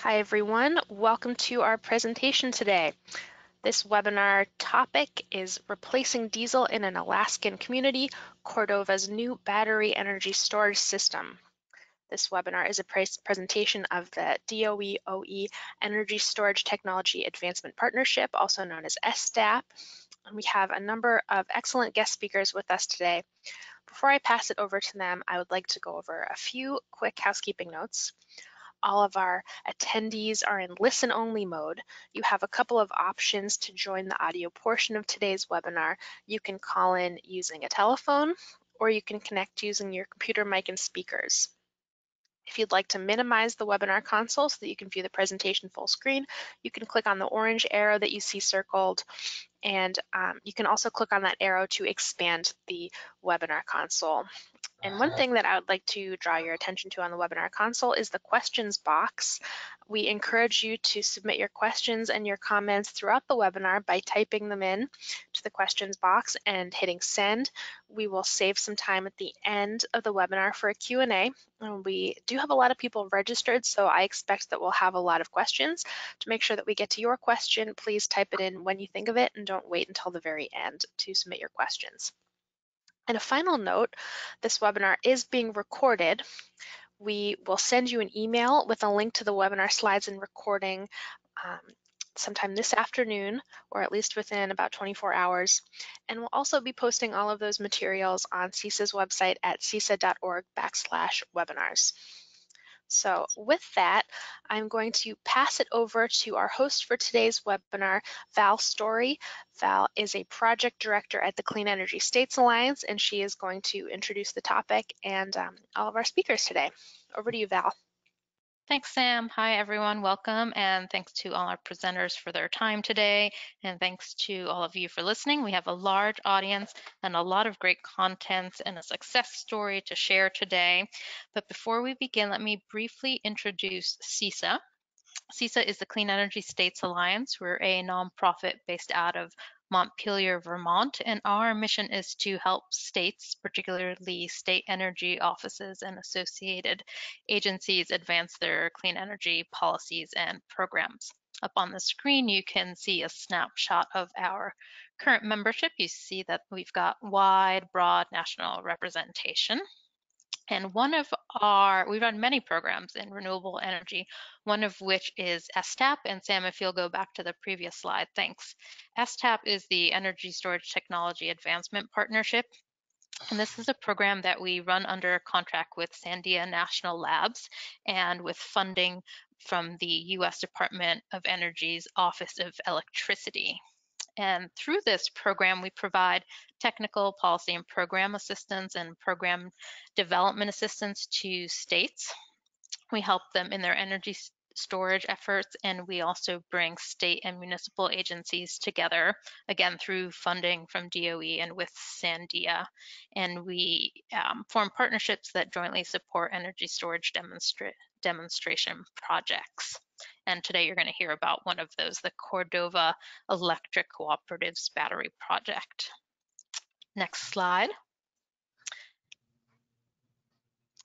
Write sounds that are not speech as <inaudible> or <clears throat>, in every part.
Hi everyone, welcome to our presentation today. This webinar topic is Replacing Diesel in an Alaskan Community, Cordova's new battery energy storage system. This webinar is a presentation of the DOE OE Energy Storage Technology Advancement Partnership, also known as ESTAP. And we have a number of excellent guest speakers with us today. Before I pass it over to them, I would like to go over a few quick housekeeping notes all of our attendees are in listen only mode. You have a couple of options to join the audio portion of today's webinar. You can call in using a telephone or you can connect using your computer mic and speakers. If you'd like to minimize the webinar console so that you can view the presentation full screen, you can click on the orange arrow that you see circled and um, you can also click on that arrow to expand the webinar console. And one thing that I would like to draw your attention to on the webinar console is the questions box. We encourage you to submit your questions and your comments throughout the webinar by typing them in to the questions box and hitting send. We will save some time at the end of the webinar for a Q&A. We do have a lot of people registered, so I expect that we'll have a lot of questions. To make sure that we get to your question, please type it in when you think of it and don't wait until the very end to submit your questions. And a final note, this webinar is being recorded. We will send you an email with a link to the webinar slides and recording um, sometime this afternoon, or at least within about 24 hours. And we'll also be posting all of those materials on CESA's website at cesa.org backslash webinars. So with that, I'm going to pass it over to our host for today's webinar, Val Stori. Val is a project director at the Clean Energy States Alliance, and she is going to introduce the topic and um, all of our speakers today. Over to you, Val. Thanks, Sam. Hi, everyone. Welcome. And thanks to all our presenters for their time today. And thanks to all of you for listening. We have a large audience and a lot of great content and a success story to share today. But before we begin, let me briefly introduce CESA. CESA is the Clean Energy States Alliance. We're a nonprofit based out of Montpelier, Vermont, and our mission is to help states, particularly state energy offices and associated agencies, advance their clean energy policies and programs. Up on the screen, you can see a snapshot of our current membership. You see that we've got wide, broad national representation. And one of our, we run many programs in renewable energy, one of which is ESTAP. And Sam, if you'll go back to the previous slide, thanks. ESTAP is the Energy Storage Technology Advancement Partnership. And this is a program that we run under a contract with Sandia National Labs and with funding from the US Department of Energy's Office of Electricity. And through this program, we provide technical policy and program assistance and program development assistance to states. We help them in their energy storage efforts, and we also bring state and municipal agencies together, again, through funding from DOE and with Sandia. And we um, form partnerships that jointly support energy storage demonstra demonstration projects. And today you're going to hear about one of those, the Cordova Electric Cooperatives Battery Project. Next slide.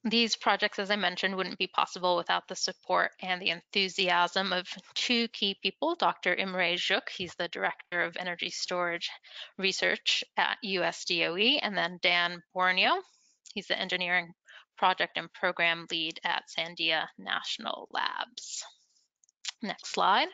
These projects, as I mentioned, wouldn't be possible without the support and the enthusiasm of two key people, Dr. Imre Gyuk, he's the Director of Energy Storage Research at USDOE, and then Dan Borneo, he's the Engineering Project and Program Lead at Sandia National Labs. Next slide.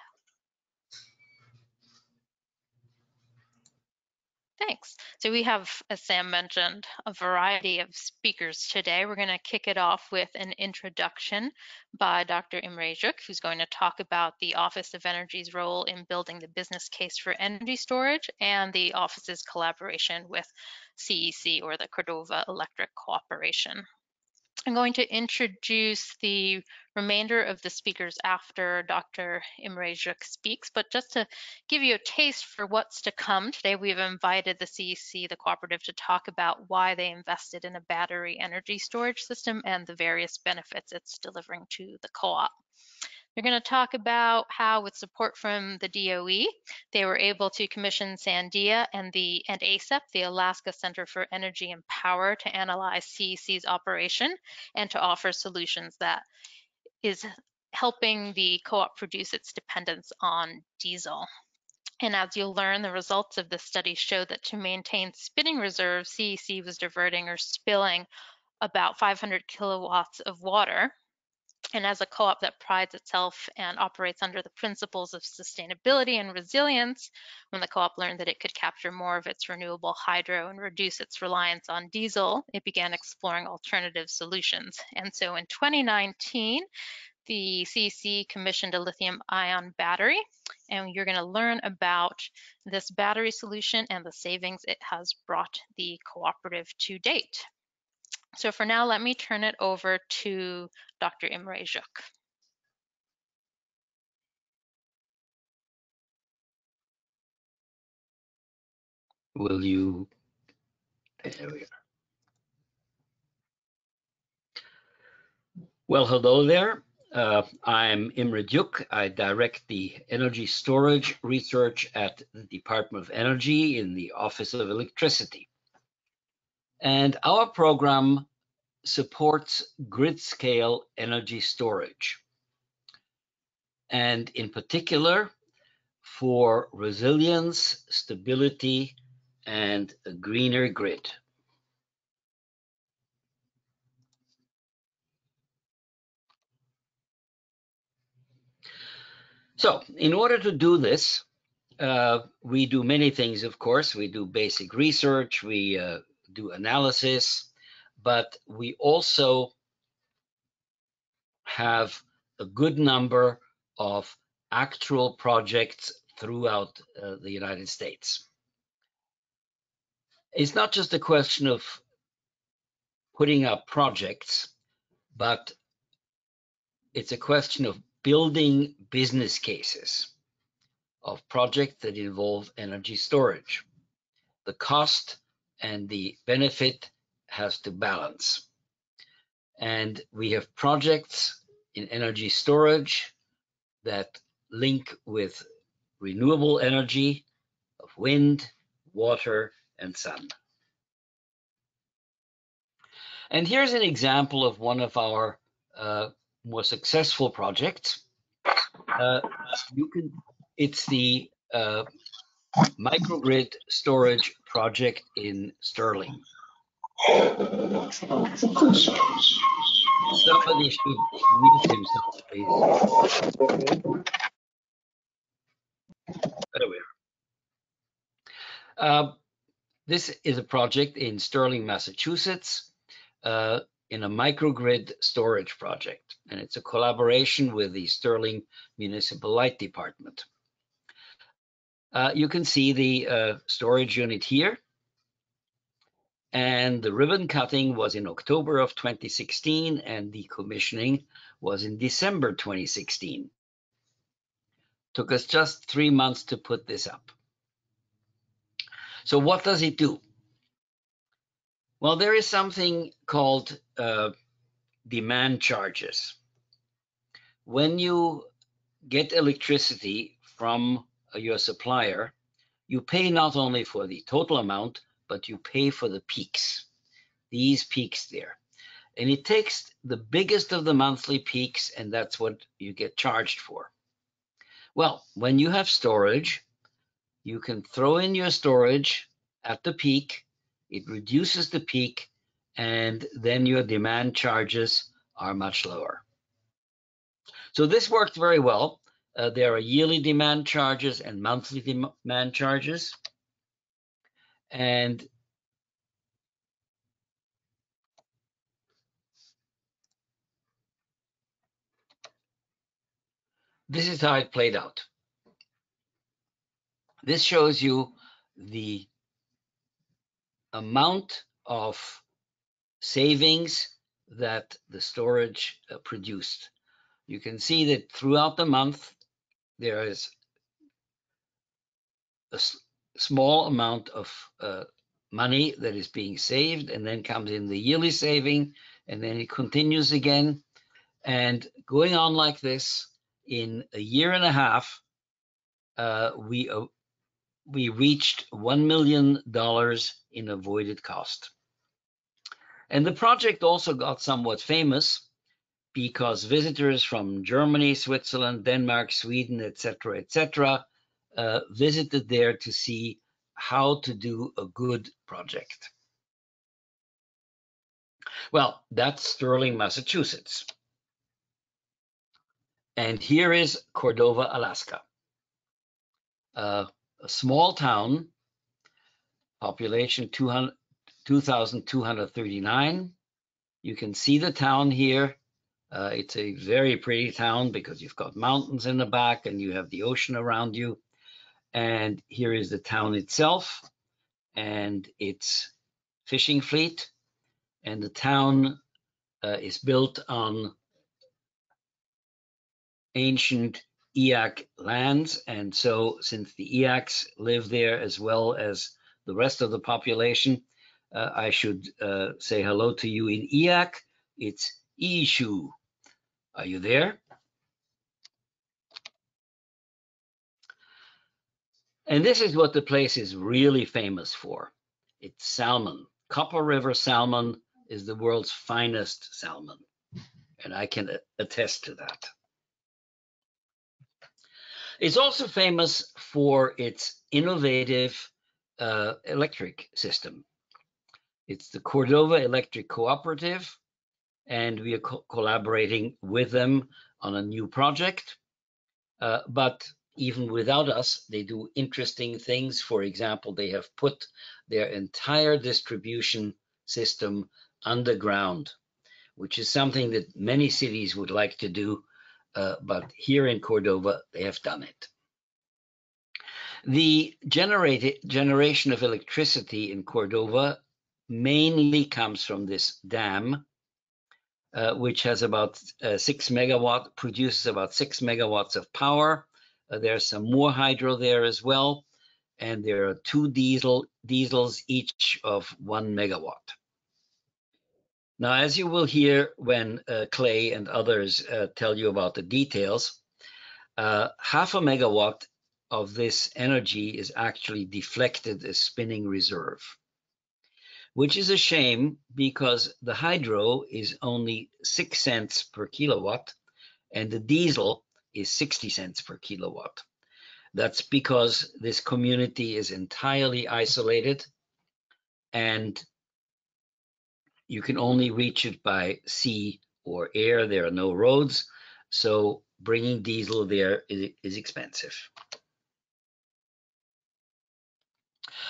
Thanks. So we have, as Sam mentioned, a variety of speakers today. We're going to kick it off with an introduction by Dr. Imre Gyuk, who's going to talk about the Office of Energy's role in building the business case for energy storage and the office's collaboration with CEC or the Cordova Electric Cooperation. I'm going to introduce the remainder of the speakers after Dr. Imre Gyuk speaks, but just to give you a taste for what's to come, today we've invited the CEC, the cooperative, to talk about why they invested in a battery energy storage system and the various benefits it's delivering to the co-op. They're going to talk about how, with support from the DOE, they were able to commission Sandia and the and ACEP, the Alaska Center for Energy and Power, to analyze CEC's operation and to offer solutions that is helping the co-op reduce its dependence on diesel. And as you'll learn, the results of this study show that to maintain spinning reserves, CEC was diverting or spilling about 500 kilowatts of water. And as a co-op that prides itself and operates under the principles of sustainability and resilience, when the co-op learned that it could capture more of its renewable hydro and reduce its reliance on diesel, it began exploring alternative solutions. And so in 2019, the CEC commissioned a lithium ion battery, and you're going to learn about this battery solution and the savings it has brought the cooperative to date. So for now, let me turn it over to Dr. Imre Gyuk. Will you, there we are. Well, hello there. Uh, I'm Imre Gyuk. I direct the energy storage research at the Department of Energy in the Office of Electricity. And our program supports grid scale energy storage. And in particular, for resilience, stability, and a greener grid. So in order to do this, uh, we do many things, of course. We do basic research, we uh, do analysis, but we also have a good number of actual projects throughout uh, the United States. It's not just a question of putting up projects, but it's a question of building business cases of projects that involve energy storage. The cost and the benefit has to balance. And we have projects in energy storage that link with renewable energy of wind, water, and sun. And here's an example of one of our uh, more successful projects. Uh, you can, it's the uh, microgrid storage project in Sterling. Somebody should mute himself, please. There we are. Uh, this is a project in Sterling, Massachusetts, uh, in a microgrid storage project, and it's a collaboration with the Sterling Municipal Light Department. Uh, you can see the uh, storage unit here and the ribbon cutting was in October of 2016 and the commissioning was in December 2016. Took us just three months to put this up. So what does it do? Well, there is something called uh, demand charges. When you get electricity from your supplier, you pay not only for the total amount, but you pay for the peaks, these peaks there. And it takes the biggest of the monthly peaks, and that's what you get charged for. Well, when you have storage, you can throw in your storage at the peak, it reduces the peak, and then your demand charges are much lower. So this worked very well. Uh, there are yearly demand charges and monthly demand charges. And this is how it played out. This shows you the amount of savings that the storage uh, produced. You can see that throughout the month, there is a small amount of uh, money that is being saved and then comes in the yearly saving and then it continues again and going on like this in a year and a half uh, we uh, we reached one million dollars in avoided cost and the project also got somewhat famous because visitors from Germany, Switzerland, Denmark, Sweden, etc., etc., uh, visited there to see how to do a good project. Well, that's Sterling, Massachusetts. And here is Cordova, Alaska. Uh, a small town, population 2,239. You can see the town here. Uh, it's a very pretty town because you've got mountains in the back and you have the ocean around you. And here is the town itself and its fishing fleet. And the town uh, is built on ancient Eyak lands. And so since the Eyaks live there as well as the rest of the population, uh, I should uh, say hello to you in Eyak. It's Ishu. Are you there? And this is what the place is really famous for. It's salmon. Copper River salmon is the world's finest salmon. And I can attest to that. It's also famous for its innovative uh, electric system. It's the Cordova Electric Cooperative, and we are co collaborating with them on a new project. Uh, but even without us, they do interesting things. For example, they have put their entire distribution system underground, which is something that many cities would like to do uh, but here in Cordova, they have done it. The generation of electricity in Cordova mainly comes from this dam, uh, which has about uh, six megawatt, produces about six megawatts of power. Uh, there's some more hydro there as well, and there are two diesel diesels, each of one megawatt. Now, as you will hear when uh, Clay and others uh, tell you about the details, uh, half a megawatt of this energy is actually deflected as spinning reserve, which is a shame because the hydro is only six cents per kilowatt and the diesel is 60 cents per kilowatt. That's because this community is entirely isolated and you can only reach it by sea or air. There are no roads. So bringing diesel there is, is expensive.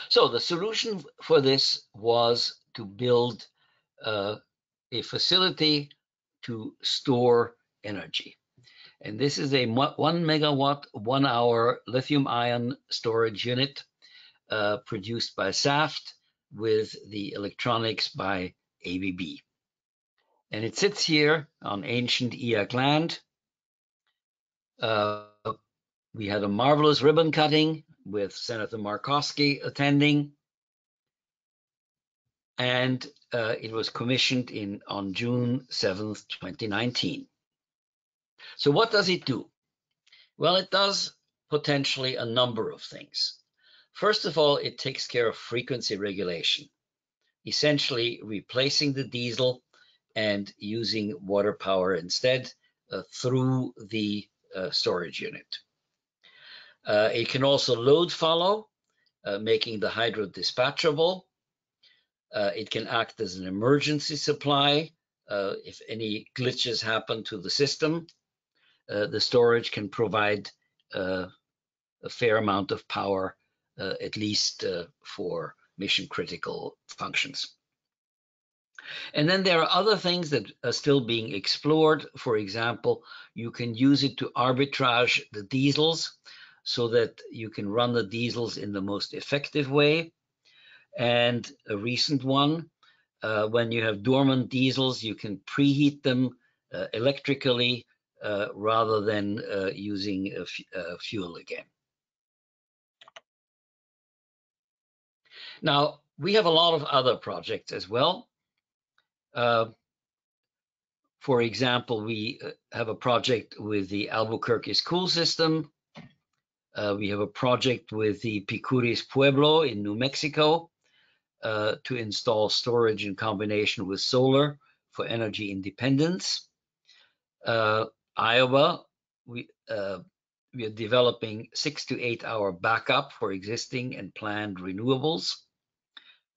So the solution for this was to build uh, a facility to store energy. And this is a one megawatt, one hour lithium ion storage unit uh, produced by Saft with the electronics by ABB. And it sits here on ancient Eyak land. Uh, we had a marvelous ribbon cutting with Senator Murkowski attending. And uh, it was commissioned in on June 7th, 2019. So what does it do? Well, it does potentially a number of things. First of all, it takes care of frequency regulation essentially replacing the diesel and using water power instead uh, through the uh, storage unit. Uh, it can also load follow, uh, making the hydro dispatchable. Uh, it can act as an emergency supply uh, if any glitches happen to the system. The storage can provide a fair amount of power, at least for mission critical functions. And then there are other things that are still being explored. For example, you can use it to arbitrage the diesels so that you can run the diesels in the most effective way. And a recent one, uh, when you have dormant diesels, you can preheat them uh, electrically uh, rather than uh, using fuel again. Now, we have a lot of other projects as well. Uh, for example, we uh, have a project with the Albuquerque school system. Uh, we have a project with the Picuris Pueblo in New Mexico uh, to install storage in combination with solar for energy independence. Iowa, we uh, we are developing six to eight hour backup for existing and planned renewables.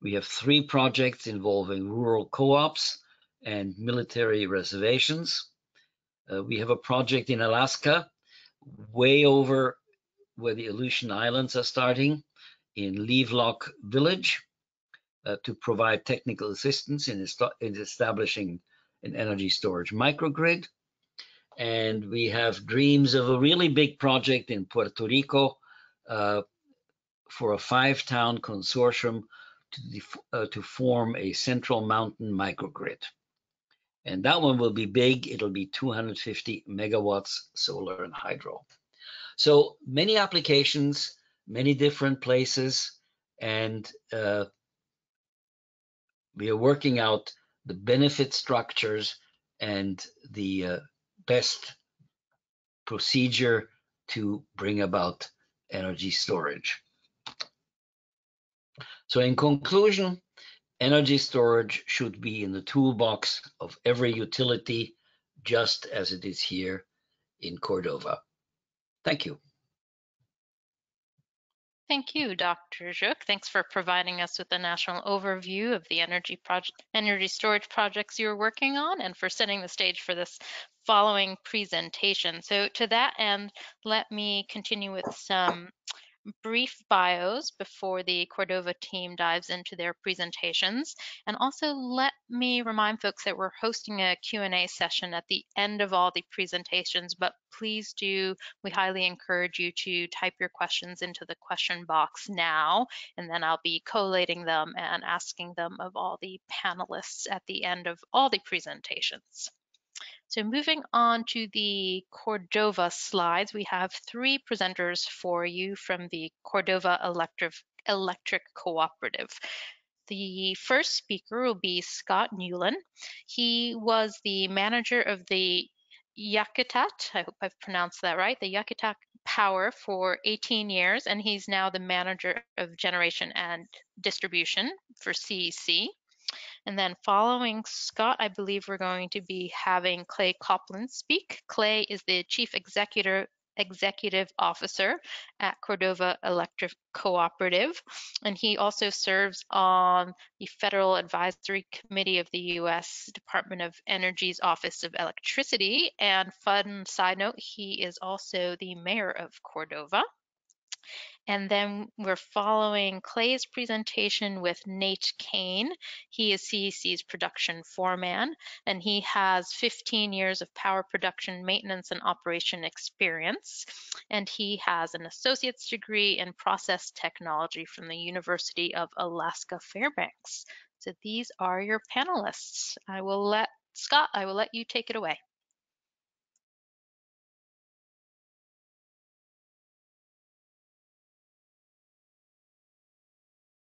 We have three projects involving rural co-ops and military reservations. Uh, we have a project in Alaska, way over where the Aleutian Islands are starting, in Levelock Village, uh, to provide technical assistance in, in establishing an energy storage microgrid. And we have dreams of a really big project in Puerto Rico uh, for a five-town consortium to, uh, to form a central mountain microgrid. And that one will be big. It'll be 250 megawatts solar and hydro. So many applications, many different places, and uh, we are working out the benefit structures and the uh, best procedure to bring about energy storage. So in conclusion, energy storage should be in the toolbox of every utility, just as it is here in Cordova. Thank you. Thank you, Dr. Gyuk. Thanks for providing us with a national overview of the energy energy storage projects you're working on and for setting the stage for this following presentation. So to that end, let me continue with some brief bios before the Cordova team dives into their presentations. And also let me remind folks that we're hosting a Q&A session at the end of all the presentations, but please do, we highly encourage you to type your questions into the question box now, and then I'll be collating them and asking them of all the panelists at the end of all the presentations. So moving on to the Cordova slides, we have three presenters for you from the Cordova Electric, Electric Cooperative. The first speaker will be Scott Newlun. He was the manager of the Yakutat, I hope I've pronounced that right, the Yakutat Power for 18 years, and he's now the manager of generation and distribution for CEC. And then following Scott, I believe we're going to be having Clay Koplin speak. Clay is the Chief Executive Executive Officer at Cordova Electric Cooperative, and he also serves on the Federal Advisory Committee of the U.S. Department of Energy's Office of Electricity. And fun side note, he is also the mayor of Cordova. And then we're following Clay's presentation with Nate Cain. He is CEC's production foreman, and he has 15 years of power production maintenance and operation experience. And he has an associate's degree in process technology from the University of Alaska Fairbanks. So these are your panelists. I will let Scott, I will let you take it away.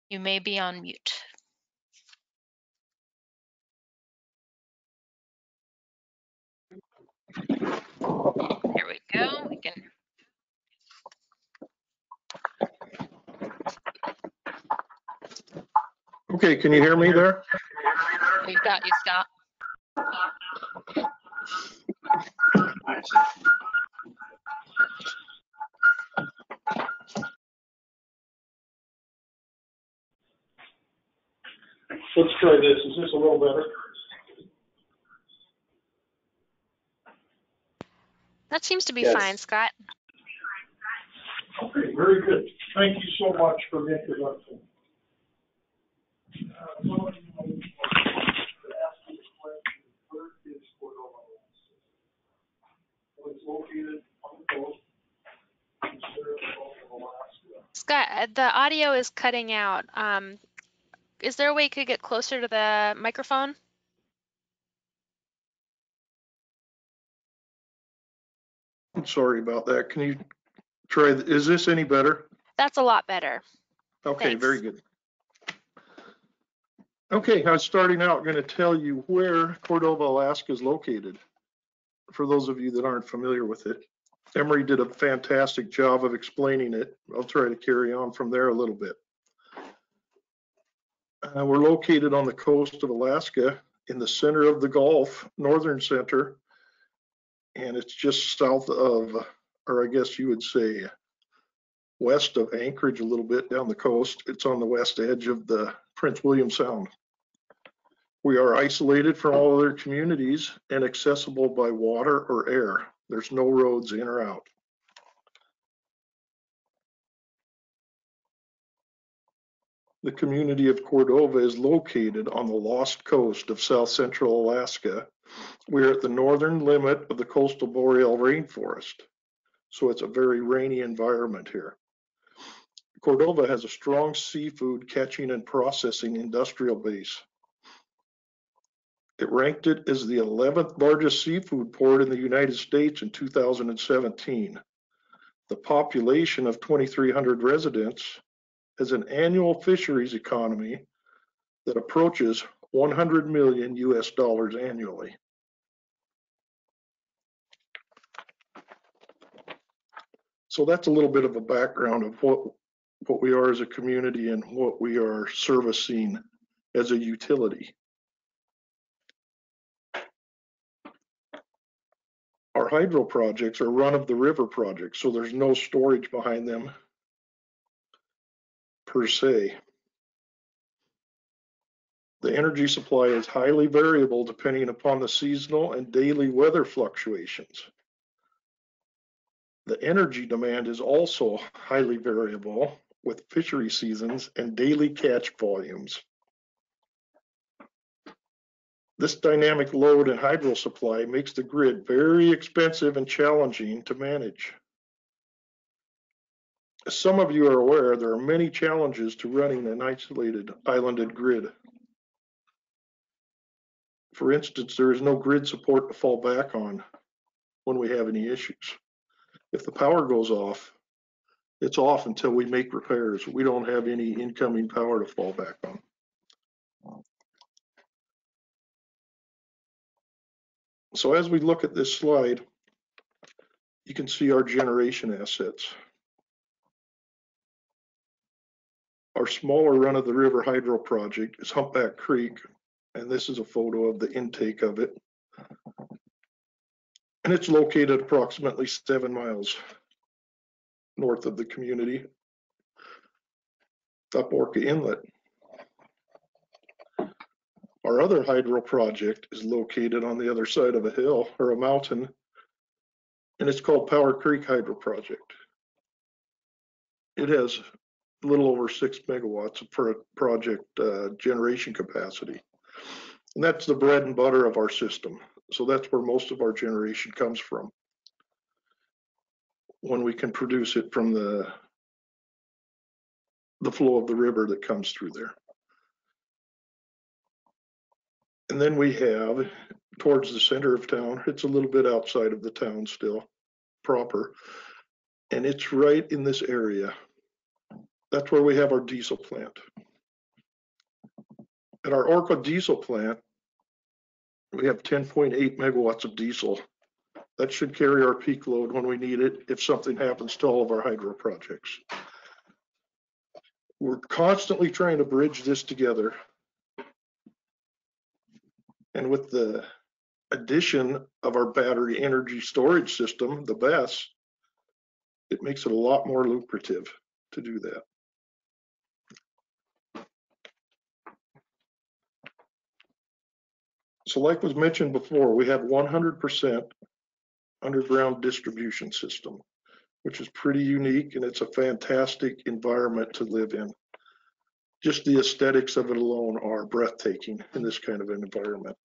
You may be on mute. There we go. We can. Okay, can you hear me there? We've got you, Scott. Let's try this. Is this a little better? That seems to be Yes. fine, Scott. Okay, very good. Thank you so much for the introduction. Uh, so, you know, to ask you a question, where is Cordova, Alaska? Well, It's located on the coast, considered the Gulf of Alaska. Scott, uh, the audio is cutting out. Um, is there a way you could get closer to the microphone? I'm sorry about that. Can you try, is this any better? That's a lot better. Okay, very good. Okay, I was starting out going to tell you where Cordova, Alaska is located. For those of you that aren't familiar with it, Emery did a fantastic job of explaining it. I'll try to carry on from there a little bit. Uh, we're located on the coast of Alaska in the center of the Gulf, northern center. And it's just south of, or I guess you would say, west of Anchorage, a little bit down the coast. It's on the west edge of the Prince William Sound. We are isolated from all other communities and accessible by water or air. There's no roads in or out. The community of Cordova is located on the lost coast of south central Alaska. We're at the northern limit of the coastal boreal rainforest. So it's a very rainy environment here. Cordova has a strong seafood catching and processing industrial base. It ranked it as the 11th largest seafood port in the United States in 2017. The population of 2,300 residents has an annual fisheries economy that approaches 100 million US dollars annually. So that's a little bit of a background of what, what we are as a community and what we are servicing as a utility. Our hydro projects are run of the river projects, so there's no storage behind them per se. The energy supply is highly variable depending upon the seasonal and daily weather fluctuations. The energy demand is also highly variable with fishery seasons and daily catch volumes. This dynamic load and hydro supply makes the grid very expensive and challenging to manage. Some of you are aware, there are many challenges to running an isolated islanded grid. For instance, there is no grid support to fall back on when we have any issues. If the power goes off, it's off until we make repairs. We don't have any incoming power to fall back on. So as we look at this slide, you can see our generation assets. Our smaller run of the river hydro project is Humpback Creek, and this is a photo of the intake of it. And it's located approximately seven miles north of the community, up Orca Inlet. Our other hydro project is located on the other side of a hill or a mountain, and it's called Power Creek Hydro Project. It has a little over six megawatts of pro- project uh, generation capacity. And that's the bread and butter of our system. So that's where most of our generation comes from. When we can produce it from the the flow of the river that comes through there. And then we have towards the center of town, it's a little bit outside of the town still proper. And it's right in this area. That's where we have our diesel plant. At our Orca diesel plant, we have 10.8 megawatts of diesel. That should carry our peak load when we need it if something happens to all of our hydro projects. We're constantly trying to bridge this together and with the addition of our battery energy storage system, the BESS, it makes it a lot more lucrative to do that. So like was mentioned before, we have 100% underground distribution system, which is pretty unique and it's a fantastic environment to live in just the aesthetics of it alone are breathtaking in this kind of an environment.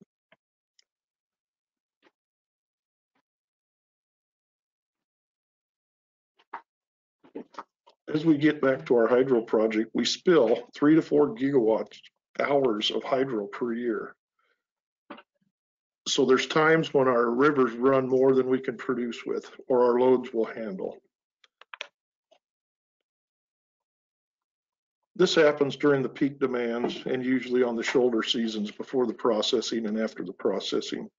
As we get back to our hydro project, we spill three to four gigawatt hours of hydro per year. So there's times when our rivers run more than we can produce with or our loads will handle. This happens during the peak demands and usually on the shoulder seasons before the processing and after the processing.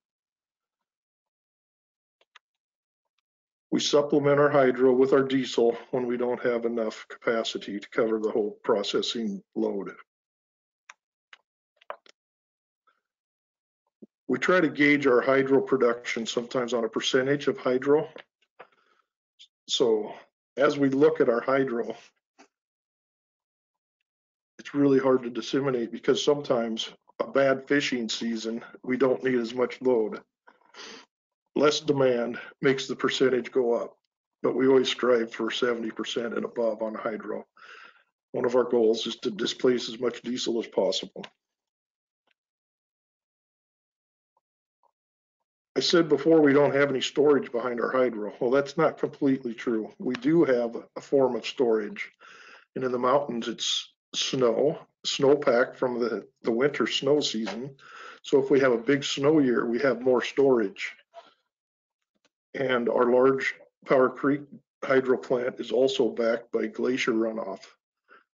We supplement our hydro with our diesel when we don't have enough capacity to cover the whole processing load. We try to gauge our hydro production sometimes on a percentage of hydro. So as we look at our hydro, it's really hard to disseminate because sometimes a bad fishing season, we don't need as much load. Less demand makes the percentage go up, but we always strive for seventy percent and above on hydro. One of our goals is to displace as much diesel as possible. Said before, we don't have any storage behind our hydro. Well, that's not completely true. We do have a form of storage. And in the mountains, it's snow, snowpack from the, the winter snow season. So if we have a big snow year, we have more storage. And our large Power Creek hydro plant is also backed by glacier runoff.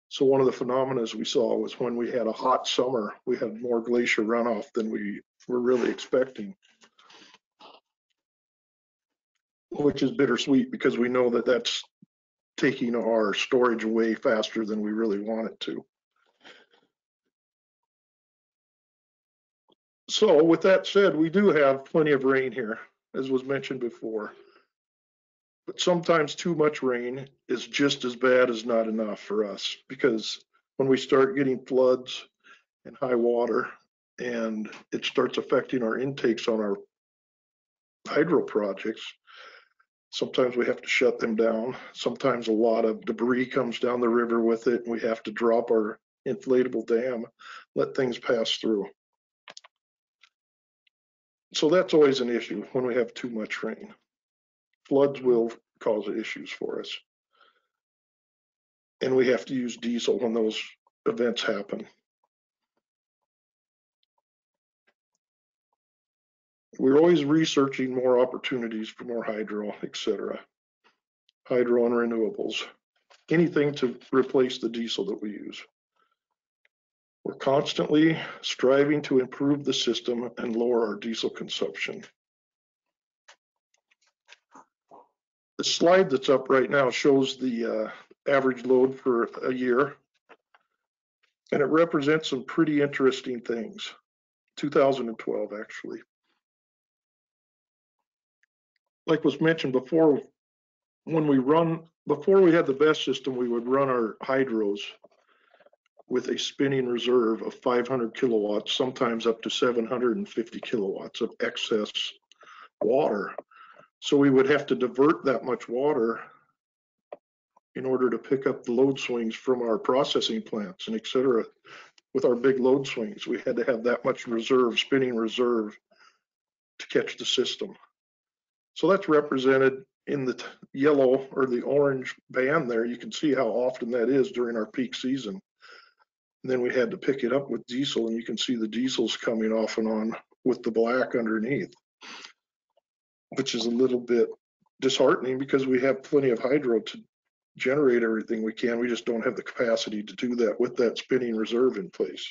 So one of the phenomena we saw was when we had a hot summer, we had more glacier runoff than we were really expecting. Which is bittersweet because we know that that's taking our storage away faster than we really want it to. So with that said, we do have plenty of rain here, as was mentioned before. But sometimes too much rain is just as bad as not enough for us because when we start getting floods and high water and it starts affecting our intakes on our hydro projects, sometimes we have to shut them down. Sometimes a lot of debris comes down the river with it and we have to drop our inflatable dam, let things pass through. So that's always an issue when we have too much rain. Floods will cause issues for us. And we have to use diesel when those events happen. We're always researching more opportunities for more hydro, et cetera. Hydro and renewables, anything to replace the diesel that we use. We're constantly striving to improve the system and lower our diesel consumption. The slide that's up right now shows the uh, average load for a year. And it represents some pretty interesting things. 2012, actually. Like was mentioned before, when we run, before we had the BESS system, we would run our hydros with a spinning reserve of 500 kilowatts, sometimes up to 750 kilowatts of excess water. So we would have to divert that much water in order to pick up the load swings from our processing plants and et cetera. With our big load swings, we had to have that much reserve, spinning reserve to catch the system. So that's represented in the yellow or the orange band there. You can see how often that is during our peak season. And then we had to pick it up with diesel and you can see the diesels coming off and on with the black underneath, which is a little bit disheartening because we have plenty of hydro to generate everything we can. We just don't have the capacity to do that with that spinning reserve in place.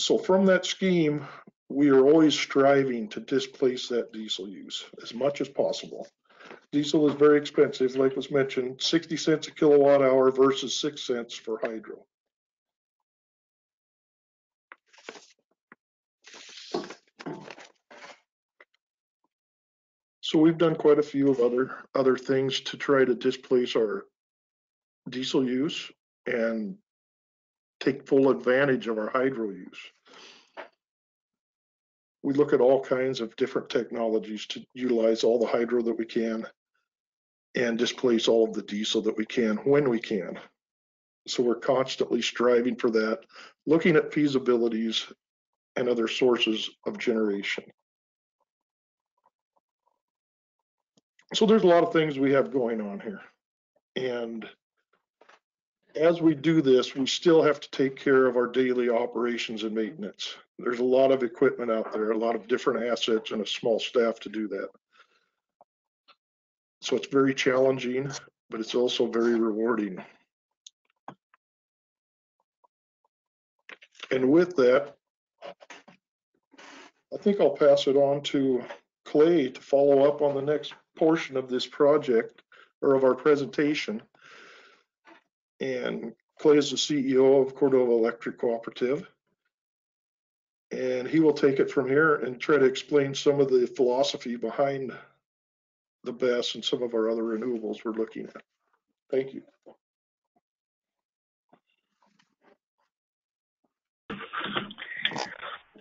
So from that scheme, we are always striving to displace that diesel use as much as possible. Diesel is very expensive, like was mentioned, 60 cents a kilowatt hour versus 6 cents for hydro. So we've done quite a few of other other things to try to displace our diesel use and take full advantage of our hydro use we look at all kinds of different technologies to utilize all the hydro that we can and displace all of the diesel that we can when we can. So we're constantly striving for that, looking at feasibilities and other sources of generation. So there's a lot of things we have going on here. And as we do this, we still have to take care of our daily operations and maintenance. There's a lot of equipment out there, a lot of different assets and a small staff to do that. So it's very challenging, but it's also very rewarding. And with that, I think I'll pass it on to Clay to follow up on the next portion of this project or of our presentation. And Clay is the CEO of Cordova Electric Cooperative. And he will take it from here and try to explain some of the philosophy behind the BESS and some of our other renewables we're looking at. Thank you.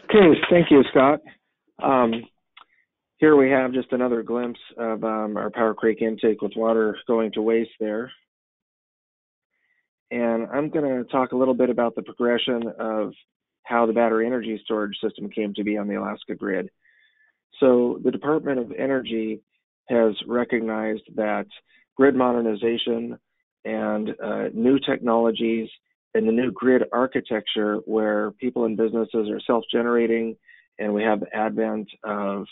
Okay, thank you, Scott. Um, here we have just another glimpse of um, our Power Creek intake with water going to waste there. And I'm going to talk a little bit about the progression of how the battery energy storage system came to be on the Alaska grid. So the Department of Energy has recognized that grid modernization and uh, new technologies and the new grid architecture where people and businesses are self-generating and we have the advent of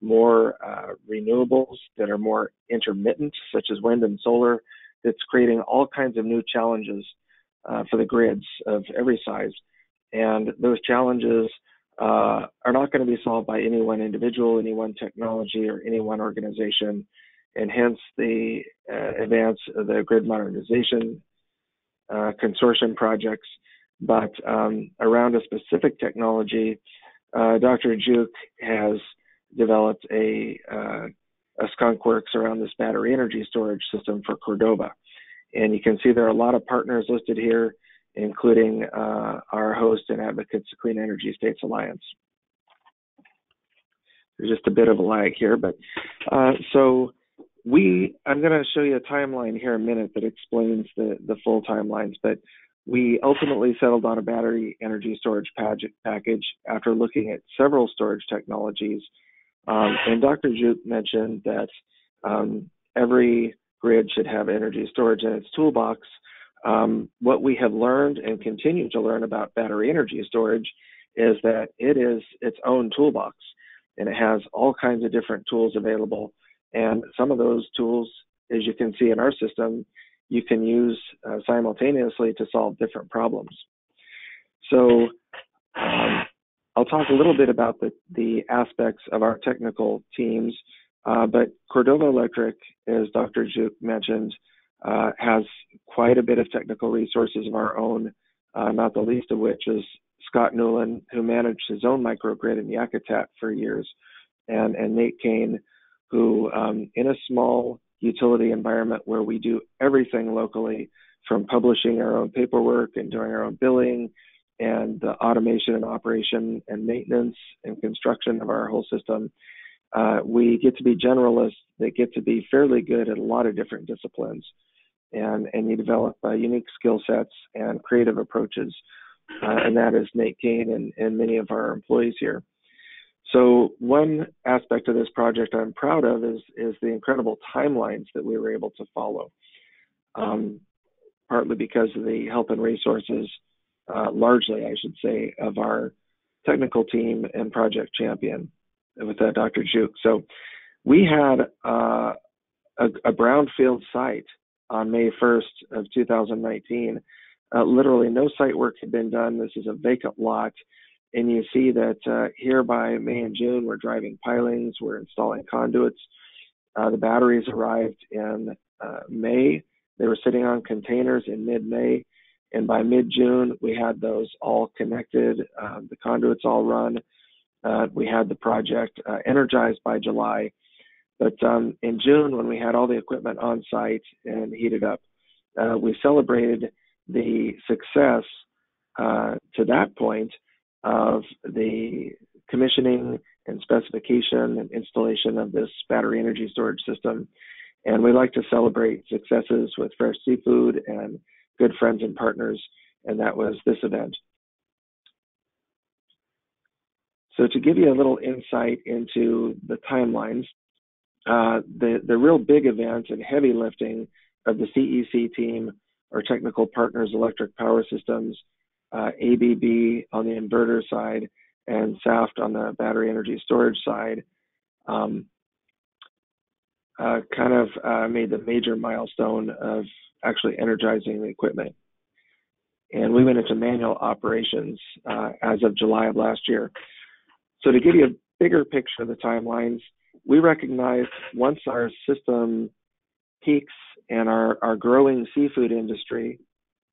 more uh, renewables that are more intermittent, such as wind and solar, that's creating all kinds of new challenges uh, for the grids of every size. And those challenges uh, are not going to be solved by any one individual, any one technology, or any one organization. And hence the uh, advance of the grid modernization uh, consortium projects. But um, around a specific technology, uh, Dr. Gyuk has developed a, uh, a skunk works around this battery energy storage system for Cordova. And you can see there are a lot of partners listed here, including uh, our host and advocates, Clean Energy States Alliance. There's just a bit of a lag here, but uh, so we, I'm going to show you a timeline here in a minute that explains the, the full timelines, but we ultimately settled on a battery energy storage package after looking at several storage technologies. Um, and Dr. Gyuk mentioned that um, every grid should have energy storage in its toolbox. Um, what we have learned and continue to learn about battery energy storage is that it is its own toolbox and it has all kinds of different tools available. And some of those tools, as you can see in our system, you can use uh, simultaneously to solve different problems. So um, I'll talk a little bit about the, the aspects of our technical teams uh, but Cordova Electric, as Dr. Gyuk mentioned, uh, has quite a bit of technical resources of our own, uh, not the least of which is Scott Newlun, who managed his own microgrid in Yakutat for years, and, and Nate Cain, who, um, in a small utility environment where we do everything locally, from publishing our own paperwork and doing our own billing, and the automation and operation and maintenance and construction of our whole system, uh, we get to be generalists that get to be fairly good at a lot of different disciplines. And, and you develop uh, unique skill sets and creative approaches. Uh, and that is Nate Cain and, and many of our employees here. So one aspect of this project I'm proud of is, is the incredible timelines that we were able to follow. Um, partly because of the help and resources, uh, largely I should say, of our technical team and project champion with uh, Dr. Gyuk. So we had uh, a, a, brownfield site on May 1st of 2019. Uh, literally no site work had been done. This is a vacant lot. And you see that uh, here by May and June, we're driving pilings, we're installing conduits. The batteries arrived in May. They were sitting on containers in mid-May. And by mid-June, we had those all connected, the conduits all run, uh, we had the project uh, energized by July. But um, in June, when we had all the equipment on site and heated up, uh, we celebrated the success uh, to that point of the commissioning and specification and installation of this battery energy storage system. And we like to celebrate successes with fresh seafood and good friends and partners, and that was this event. So to give you a little insight into the timelines, uh, the, the real big event and heavy lifting of the CEC team are Technical Partners Electric Power Systems, uh, ABB on the inverter side, and SAFT on the battery energy storage side. Um, uh, kind of uh, made the major milestone of actually energizing the equipment. And we went into manual operations uh, as of July of last year. So to give you a bigger picture of the timelines, we recognize once our system peaks and our, our growing seafood industry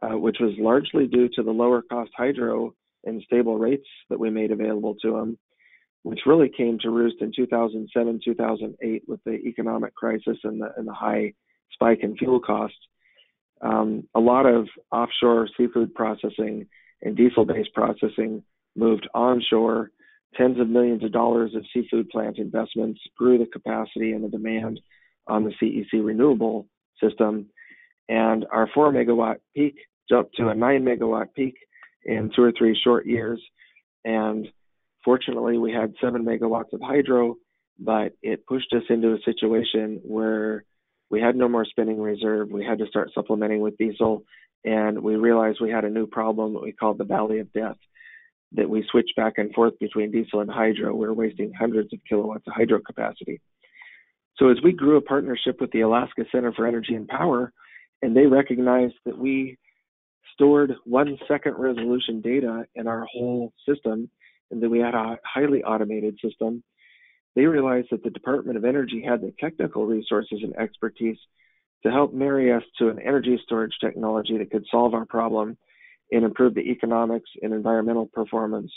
uh, which was largely due to the lower cost hydro and stable rates that we made available to them, which really came to roost in 2007, 2008 with the economic crisis and the, and the high spike in fuel costs. Um, a lot of offshore seafood processing and diesel based processing moved onshore. Tens of millions of dollars of seafood plant investments grew the capacity and the demand on the CEC renewable system. And our four megawatt peak jumped to a nine megawatt peak in two or three short years. And fortunately, we had seven megawatts of hydro, but it pushed us into a situation where we had no more spinning reserve. We had to start supplementing with diesel. And we realized we had a new problem that we called the Valley of Death, that we switched back and forth between diesel and hydro. We we're wasting hundreds of kilowatts of hydro capacity. So as we grew a partnership with the Alaska Center for Energy and Power, and they recognized that we stored one second resolution data in our whole system and that we had a highly automated system, they realized that the Department of Energy had the technical resources and expertise to help marry us to an energy storage technology that could solve our problem and improve the economics and environmental performance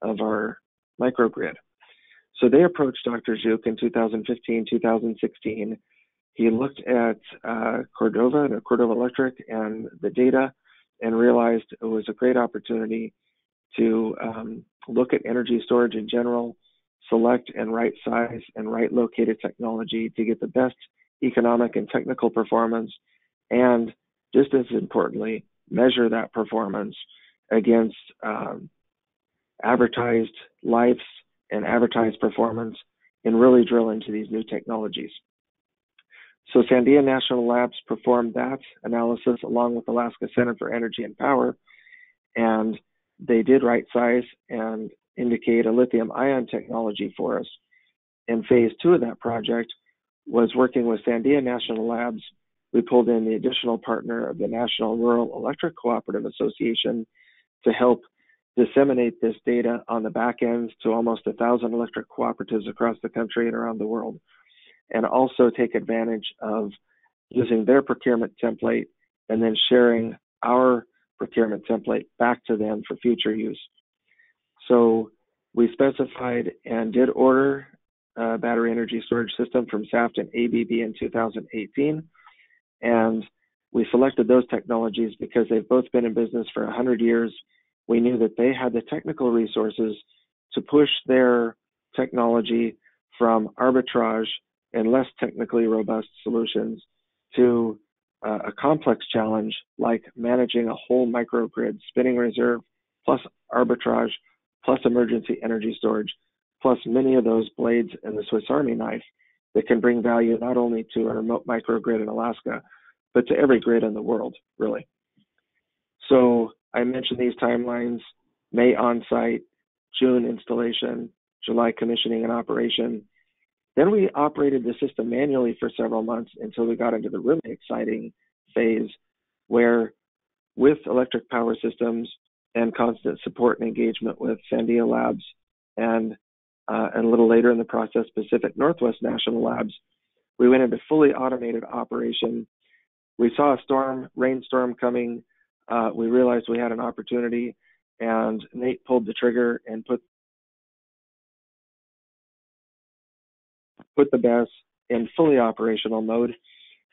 of our microgrid. So they approached Dr. Gyuk in 2015, 2016. He looked at uh, Cordova, and Cordova Electric, and the data, and realized it was a great opportunity to um, look at energy storage in general, select and right size and right located technology to get the best economic and technical performance, and just as importantly, measure that performance against um, advertised lives and advertised performance and really drill into these new technologies. So Sandia National Labs performed that analysis along with Alaska Center for Energy and Power, and they did right size and indicate a lithium ion technology for us. And phase two of that project was working with Sandia National Labs. We pulled in the additional partner of the National Rural Electric Cooperative Association to help disseminate this data on the back ends to almost a thousand electric cooperatives across the country and around the world, and also take advantage of using their procurement template and then sharing our procurement template back to them for future use. So we specified and did order a battery energy storage system from Saft and ABB in 2018. And we selected those technologies because they've both been in business for 100 years. We knew that they had the technical resources to push their technology from arbitrage and less technically robust solutions to uh, a complex challenge like managing a whole microgrid spinning reserve plus arbitrage plus emergency energy storage, plus many of those blades in the Swiss Army knife that can bring value not only to a remote microgrid in Alaska, but to every grid in the world, really. So I mentioned these timelines, May on-site, June installation, July commissioning and operation. Then we operated the system manually for several months until we got into the really exciting phase where with electric power systems, and constant support and engagement with Sandia Labs and uh, and a little later in the process, Pacific Northwest National Labs. We went into fully automated operation. We saw a storm, rainstorm coming. Uh, we realized we had an opportunity, and Nate pulled the trigger and put put the BESS in fully operational mode,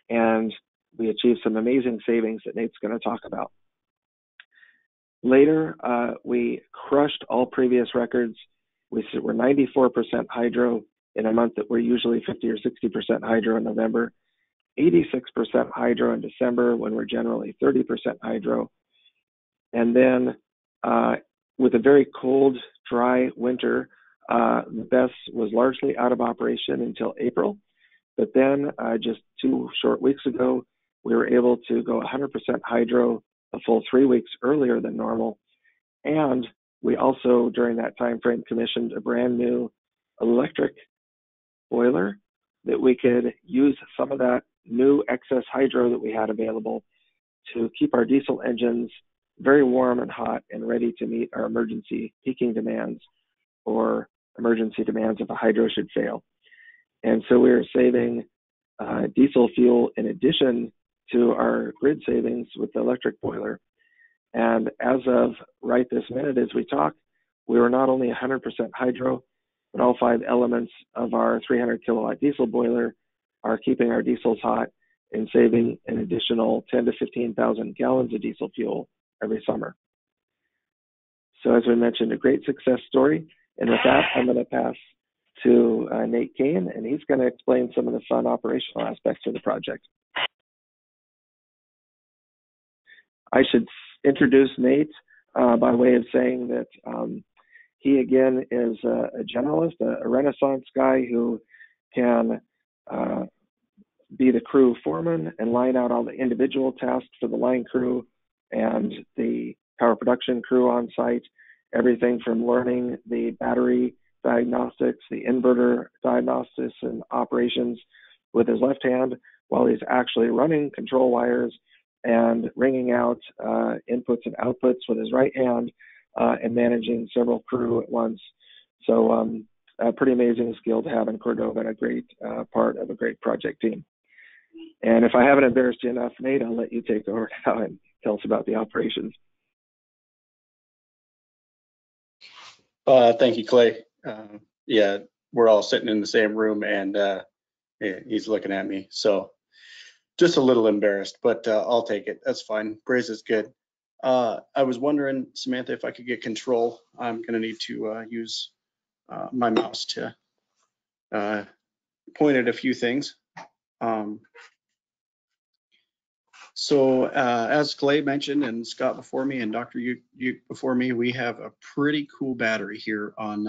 and we achieved some amazing savings that Nate's going to talk about. Later, uh, we crushed all previous records. We were 94% hydro in a month that we're usually 50 or 60% hydro in November, 86% hydro in December when we're generally 30% hydro. And then uh, with a very cold, dry winter, uh, the BESS was largely out of operation until April. But then uh, just two short weeks ago, we were able to go 100% hydro a full three weeks earlier than normal. And we also, during that time frame, commissioned a brand new electric boiler that we could use some of that new excess hydro that we had available to keep our diesel engines very warm and hot and ready to meet our emergency peaking demands or emergency demands if a hydro should fail. And so we are saving uh, diesel fuel in addition to our grid savings with the electric boiler. And as of right this minute, as we talk, we were not only 100% hydro, but all five elements of our 300 kilowatt diesel boiler are keeping our diesels hot and saving an additional 10 to 15,000 gallons of diesel fuel every summer. So as we mentioned, a great success story. And with that, I'm going to pass to uh, Nate Cain, and he's going to explain some of the fun operational aspects of the project. I should introduce Nate uh, by way of saying that um, he again is a, a generalist, a, a, Renaissance guy who can uh, be the crew foreman and line out all the individual tasks for the line crew and the power production crew on site. Everything from learning the battery diagnostics, the inverter diagnostics and operations with his left hand while he's actually running control wires and ringing out uh, inputs and outputs with his right hand uh, and managing several crew at once. So, um, a pretty amazing skill to have in Cordova and a great uh, part of a great project team. And if I haven't embarrassed you enough, Nate, I'll let you take over <laughs> now and tell us about the operations. Uh, thank you, Clay. Uh, yeah, we're all sitting in the same room and uh, he's looking at me. So just a little embarrassed, but uh, I'll take it. That's fine. Praise is good. Uh, I was wondering, Samantha, if I could get control. I'm going to need to uh, use uh, my mouse to uh, point at a few things. Um, so uh, as Clay mentioned and Scott before me and Dr. You before me, we have a pretty cool battery here on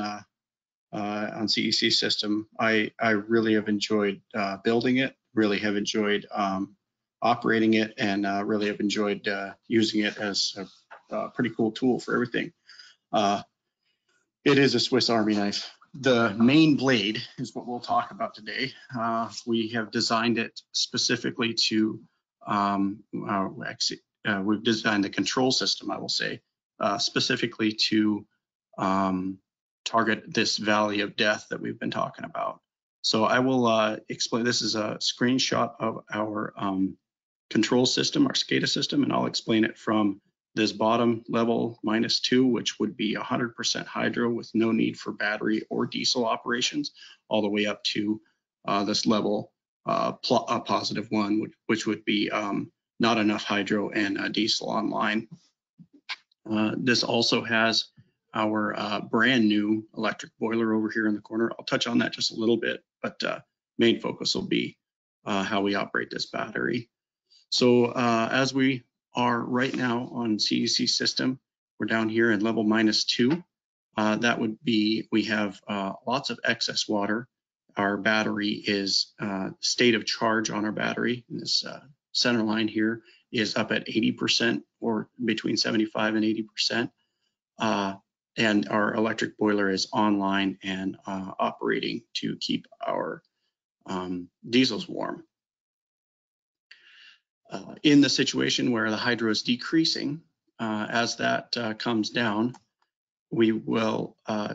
on CEC system. I, I really have enjoyed building it really have enjoyed um, operating it and uh, really have enjoyed uh, using it as a, a, pretty cool tool for everything. Uh, it is a Swiss Army knife. The main blade is what we'll talk about today. Uh, we have designed it specifically to, um, uh, uh, we've designed the control system, I will say, specifically to um, target this valley of death that we've been talking about. So I will uh, explain, this is a screenshot of our um, control system, our SCADA system, and I'll explain it from this bottom level minus two, which would be 100% hydro with no need for battery or diesel operations, all the way up to uh, this level uh, uh, positive one, which, which would be um, not enough hydro and uh, diesel online. Uh, this also has our uh, brand new electric boiler over here in the corner. I'll touch on that just a little bit but uh, main focus will be uh, how we operate this battery. So uh, as we are right now on CEC system, we're down here in level minus two. Uh, that would be, we have uh, lots of excess water. Our battery is uh, state of charge on our battery. This center line here is up at 80% or between 75 and 80% and our electric boiler is online and uh, operating to keep our um, diesels warm. Uh, in the situation where the hydro is decreasing, uh, as that uh, comes down, we will, uh,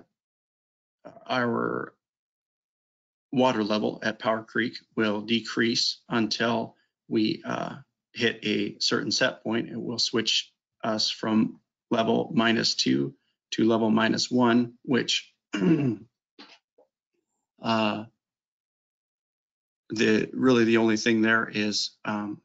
our water level at Power Creek will decrease until we uh, hit a certain set point. It will switch us from level minus two to level minus one, which <clears throat> uh, the really the only thing there is um,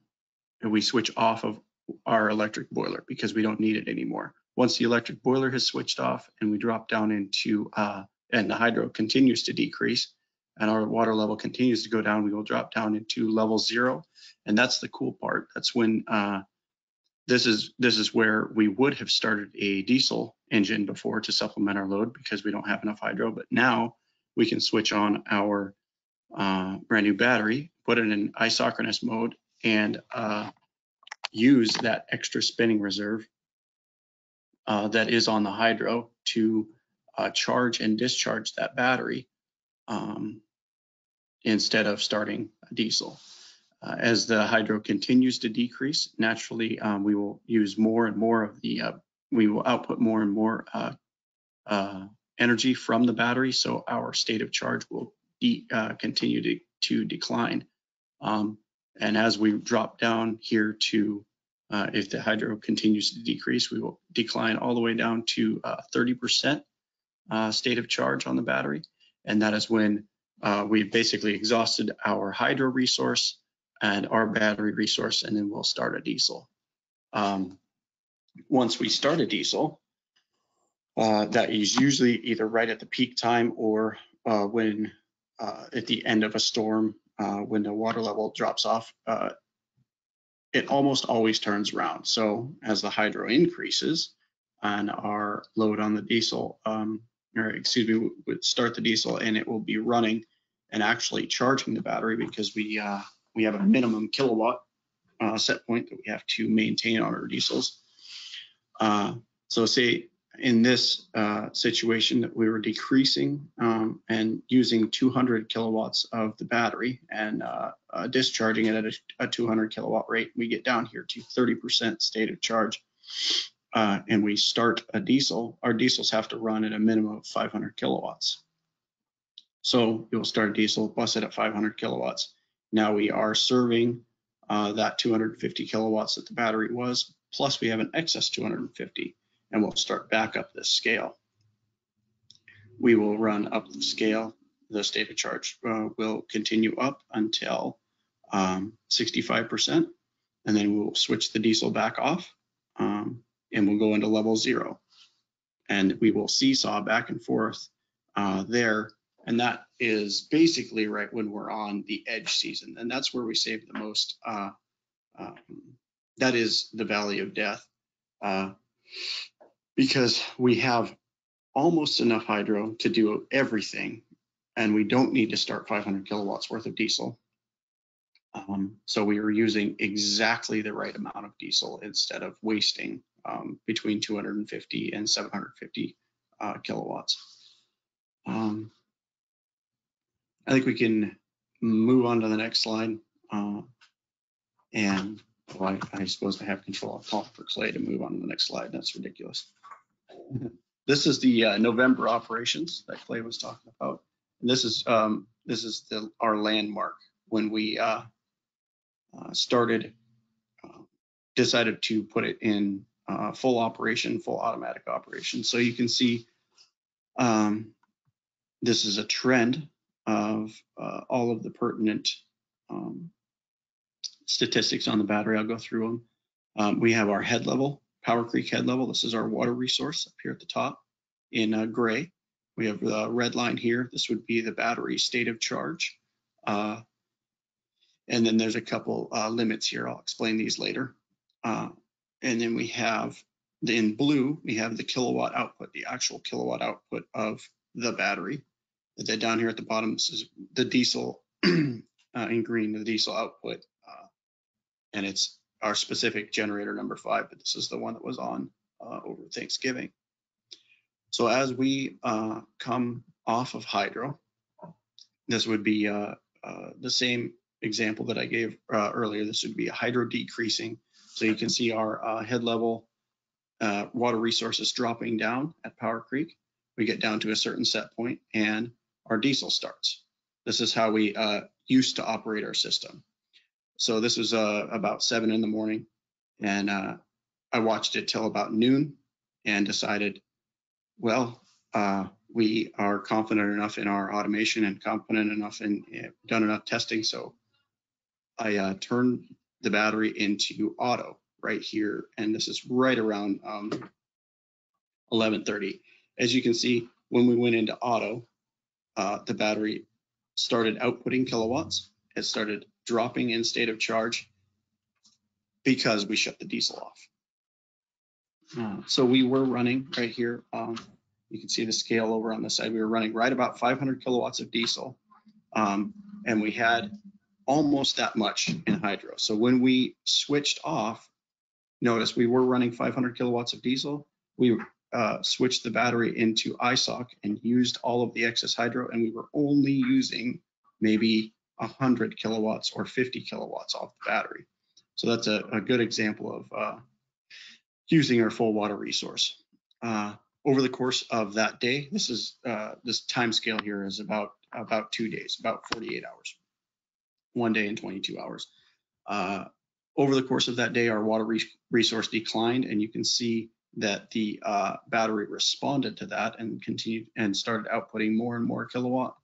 we switch off of our electric boiler because we don't need it anymore. Once the electric boiler has switched off and we drop down into uh, and the hydro continues to decrease and our water level continues to go down, we will drop down into level zero. And that's the cool part. That's when uh, this is this is where we would have started a diesel engine before to supplement our load because we don't have enough hydro. But now we can switch on our uh, brand new battery, put it in isochronous mode, and uh, use that extra spinning reserve uh, that is on the hydro to uh, charge and discharge that battery um, instead of starting diesel. Uh, as the hydro continues to decrease, naturally, um, we will use more and more of the, uh, we will output more and more uh, uh energy from the battery, so our state of charge will de uh, continue to, to decline. Um, And as we drop down here to, uh, if the hydro continues to decrease, we will decline all the way down to uh, 30% uh, state of charge on the battery. And that is when we've basically exhausted our hydro resource and our battery resource, and then we'll start a diesel. Um, once we start a diesel, uh, that is usually either right at the peak time or uh, when uh, at the end of a storm, uh, when the water level drops off, uh, it almost always turns around. So as the hydro increases and our load on the diesel, um, or excuse me, would start the diesel and it will be running and actually charging the battery because we uh, we have a minimum kilowatt set point that we have to maintain on our diesels. Uh, so say in this uh, situation that we were decreasing um, and using 200 kilowatts of the battery and uh, discharging it at a, a, 200 kilowatt rate, we get down here to 30% state of charge. Uh, and we start a diesel, our diesels have to run at a minimum of 500 kilowatts. So you'll start a diesel, bus it at 500 kilowatts. Now we are serving uh, that 250 kilowatts that the battery was, plus we have an excess 250 and we'll start back up this scale. We will run up the scale. The state of charge uh, will continue up until um, 65%, and then we'll switch the diesel back off, um, and we'll go into level zero. And we will seesaw back and forth uh, there, and that is basically right when we're on the edge season, and that's where we save the most. Uh, um, that is the valley of death. Uh, because we have almost enough hydro to do everything and we don't need to start 500 kilowatts worth of diesel. Um, so we are using exactly the right amount of diesel instead of wasting um, between 250 and 750 uh, kilowatts. Um, I think we can move on to the next slide. Uh, and well, I, I, suppose I have control. I'll for Clay to move on to the next slide. That's ridiculous. <laughs> This is the uh, November operations that Clay was talking about. And this is um, this is the, our landmark when we uh, uh, started, uh, decided to put it in uh, full operation, full automatic operation. So you can see um, this is a trend of uh, all of the pertinent um, statistics on the battery. I'll go through them. Um, we have our head level, Power Creek head level. This is our water resource up here at the top in uh, gray. We have the red line here. This would be the battery state of charge. Uh, and then there's a couple uh, limits here. I'll explain these later. Uh, and then we have in blue, we have the kilowatt output, the actual kilowatt output of the battery. Then down here at the bottom, this is the diesel <clears throat> uh, in green, the diesel output. And it's our specific generator number five, but this is the one that was on uh, over Thanksgiving. So as we uh, come off of hydro, this would be uh, uh the same example that I gave uh, earlier. This would be a hydro decreasing. So you can see our uh, head level water resources dropping down at Power Creek. We get down to a certain set point and our diesel starts. This is how we used to operate our system. So this was uh, about seven in the morning, and uh, I watched it till about noon, and decided, well, uh, we are confident enough in our automation and confident enough in uh, done enough testing. So I uh, turned the battery into auto right here, and this is right around um, 11:30. As you can see, when we went into auto, uh, the battery started outputting kilowatts. It started dropping in state of charge because we shut the diesel off. Uh, so we were running right here. Um, you can see the scale over on the side. We were running right about 500 kilowatts of diesel, um, and we had almost that much in hydro. So when we switched off, notice we were running 500 kilowatts of diesel. We uh, switched the battery into ISOC and used all of the excess hydro, and we were only using maybe 100 kilowatts or 50 kilowatts off the battery. So that's a, a good example of uh, using our full water resource. Uh, over the course of that day, this is uh, this time scale here is about about two days, about 48 hours, one day and 22 hours. Uh, over the course of that day, our water re- resource declined, and you can see that the uh, battery responded to that and continued and started outputting more and more kilowatt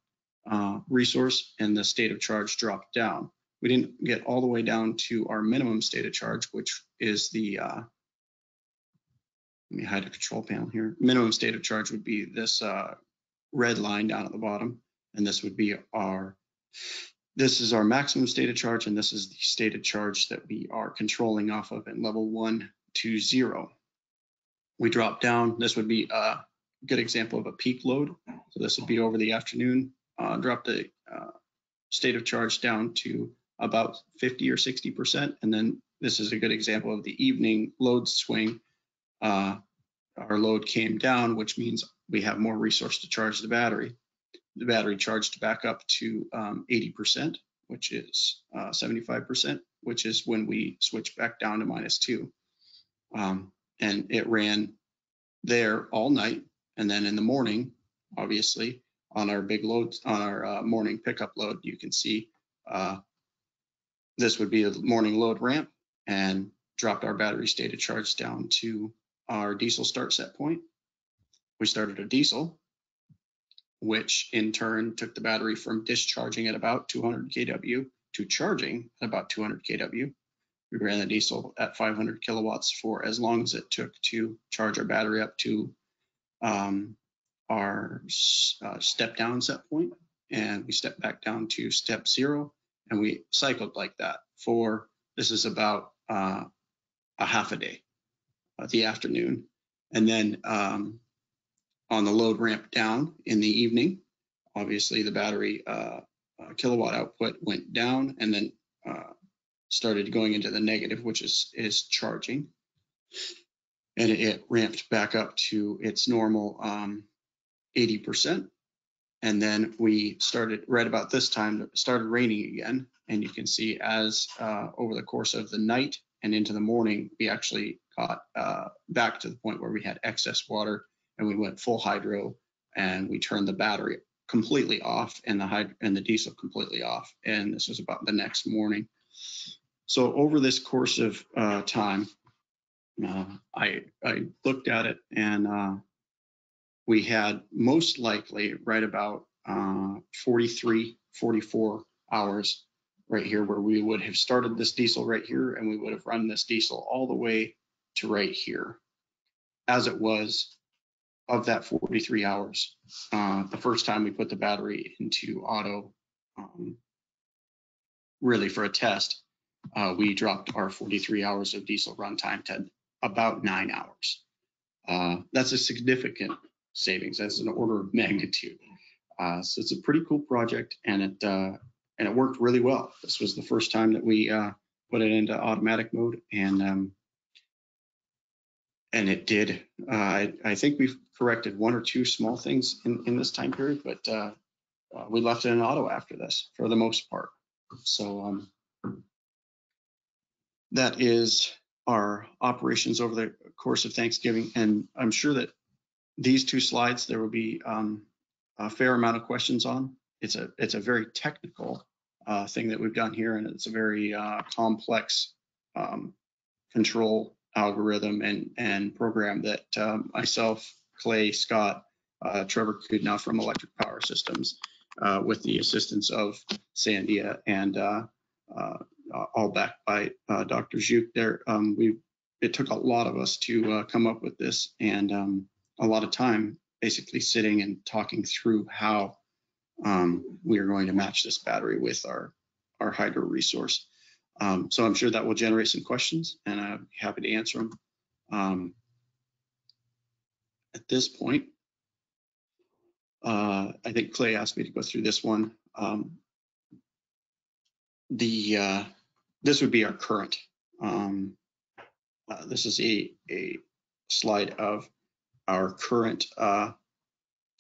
uh, resource, and the state of charge dropped down. We didn't get all the way down to our minimum state of charge, which is the uh, let me hide a control panel here. Minimum state of charge would be this uh, red line down at the bottom, and this would be our this is our maximum state of charge, and this is the state of charge that we are controlling off of in level one to zero. We drop down, this would be a good example of a peak load. So this would be over the afternoon, uh, drop the uh, state of charge down to about 50 or 60%. And then this is a good example of the evening load swing. Uh, our load came down, which means we have more resource to charge the battery the battery charged back up to um, 80%, which is uh, 75%, which is when we switch back down to minus two. Um, and it ran there all night. And then in the morning, obviously, on our big load, on our uh, morning pickup load, you can see uh, this would be a morning load ramp and dropped our battery state of charge down to our diesel start set point. We started a diesel which in turn took the battery from discharging at about 200 kW to charging at about 200 kW. We ran the diesel at 500 kilowatts for as long as it took to charge our battery up to um, our uh, step down set point, and we stepped back down to step zero, and we cycled like that for this is about uh, a half a day, uh, the afternoon, and then um, on the load ramp down in the evening. Obviously, the battery uh, uh, kilowatt output went down and then uh, started going into the negative, which is is charging, and it, it ramped back up to its normal um, 80%. And then we started right about this time, started raining again. And you can see as uh, over the course of the night and into the morning, we actually got uh, back to the point where we had excess water and we went full hydro and we turned the battery completely off and the hyd- and the diesel completely off. And this was about the next morning. So over this course of uh, time, uh, I I looked at it and uh, we had most likely right about uh, 43, 44 hours right here where we would have started this diesel right here and we would have run this diesel all the way to right here. As it was, of that 43 hours. Uh, the first time we put the battery into auto, um, really for a test, uh, we dropped our 43 hours of diesel runtime to about nine hours. Uh, that's a significant savings. That's an order of magnitude. Uh, so it's a pretty cool project, and it uh, and it worked really well. This was the first time that we uh, put it into automatic mode, and um, and it did. Uh, I, I, think we've corrected one or two small things in, in this time period, but uh, uh, we left it in auto after this for the most part. So um, that is our operations over the course of Thanksgiving. And I'm sure that these two slides, there will be um, a fair amount of questions on. It's a, it's a very technical uh, thing that we've done here, and it's a very uh, complex um, control algorithm and, and program that um, myself, Clay, Scott, uh, Trevor Kudnow from Electric Power Systems, uh, with the assistance of Sandia and uh, uh all backed by Dr. Gyuk there. Um, we it took a lot of us to come up with this and um, a lot of time basically sitting and talking through how um, we are going to match this battery with our our hydro resource. Um, so I'm sure that will generate some questions and be happy to answer them. Um, at this point, uh, I think Clay asked me to go through this one. Um, the uh, this would be our current. Um, uh, this is a, a slide of our current uh,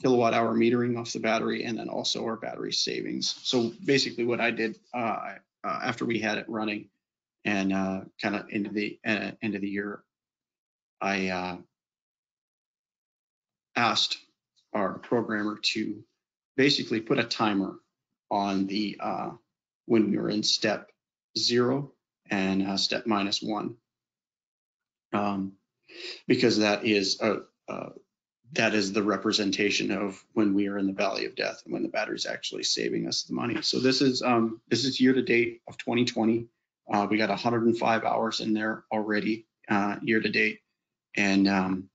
kilowatt hour metering off the battery and then also our battery savings. So basically what I did, uh, uh, after we had it running and uh, kind of into the uh, end of the year, I uh, asked our programmer to basically put a timer on the when we were in step zero and step minus one. Um, because that is a, uh, that is the representation of when we are in the valley of death and when the battery is actually saving us the money. So this is um, this is year to date of 2020. Uh, we got 105 hours in there already uh, year to date, and um,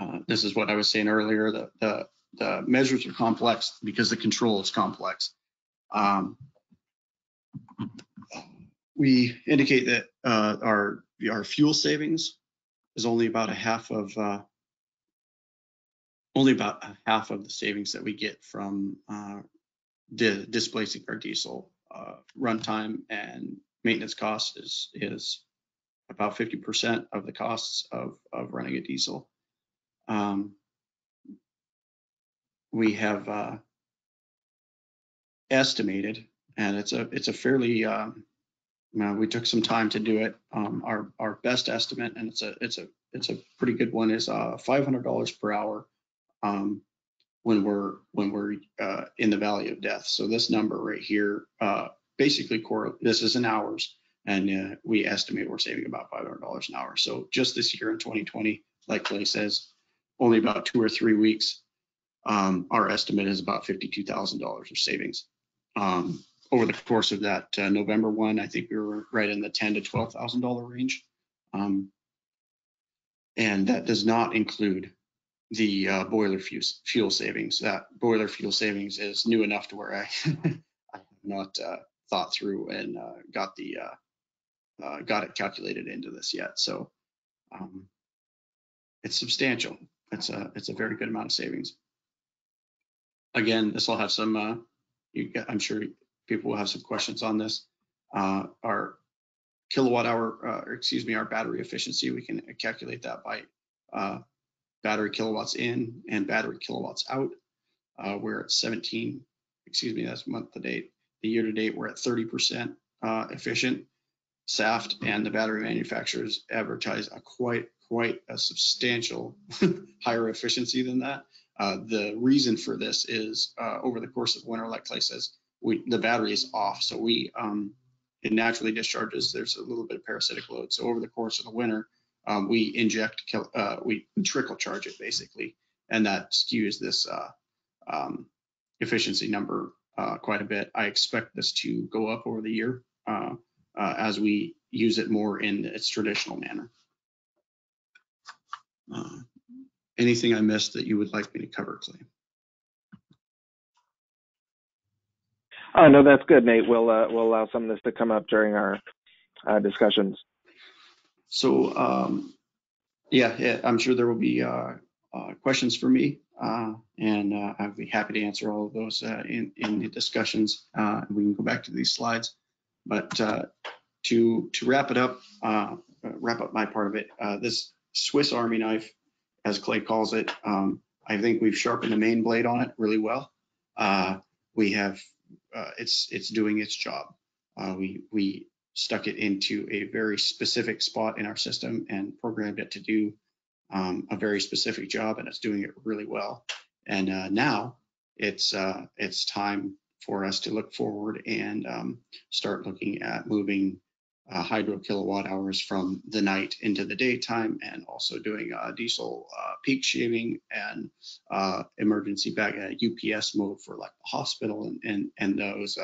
uh, this is what I was saying earlier. The, the the measures are complex because the control is complex. Um, we indicate that uh, our our fuel savings is only about a half of uh, only about a half of the savings that we get from uh, di displacing our diesel. Uh, runtime and maintenance cost is is about 50% of the costs of, of running a diesel. Um, we have uh, estimated, and it's a it's a fairly um, we took some time to do it. Um, our our best estimate, and it's a it's a it's a pretty good one, is uh, $500 per hour um, when we're when we're uh, in the valley of death. So this number right here, uh, basically, core this is in hours, and uh, we estimate we're saving about $500 an hour. So just this year in 2020, like Clay says, only about two or three weeks. Um, our estimate is about $52,000 of savings. Um, over the course of that uh, November one, I think we were right in the ten to twelve thousand dollar range, um, and that does not include the uh, boiler fuel, fuel savings. That boiler fuel savings is new enough to where I, <laughs> I have not uh, thought through and uh, got the uh, uh, got it calculated into this yet. So um, it's substantial. It's a it's a very good amount of savings. Again, this will have some. You, I'm sure people will have some questions on this. our kilowatt hour, excuse me, our battery efficiency, we can calculate that by battery kilowatts in and battery kilowatts out. Uh, we're at 17, excuse me, that's month to date. The year to date, we're at 30% uh, efficient. Saft and the battery manufacturers advertise a quite, quite a substantial <laughs> higher efficiency than that. Uh, the reason for this is uh, over the course of winter, like Clay says, we, the battery is off. So we, um, it naturally discharges. There's a little bit of parasitic load. So over the course of the winter, um, we inject, uh, we trickle charge it basically, and that skews this uh, um, efficiency number uh, quite a bit. I expect this to go up over the year uh, uh, as we use it more in its traditional manner. Uh, anything I missed that you would like me to cover, Clay? Oh, no, that's good, Nate. We'll we'll allow some of this to come up during our discussions. So um, yeah, yeah, I'm sure there will be uh, uh, questions for me, uh, and uh, I'd be happy to answer all of those uh, in in the discussions. Uh, we can go back to these slides, but to to wrap it up, wrap up my part of it. this Swiss Army knife, as Clay calls it, um, I think we've sharpened the main blade on it really well. we have it's it's doing its job. we we stuck it into a very specific spot in our system and programmed it to do um, a very specific job, and it's doing it really well. And uh, now it's uh, it's time for us to look forward and um, start looking at moving uh, hydro kilowatt hours from the night into the daytime, and also doing uh, diesel uh, peak shaving and uh, emergency back UPS mode for like the hospital and and and those.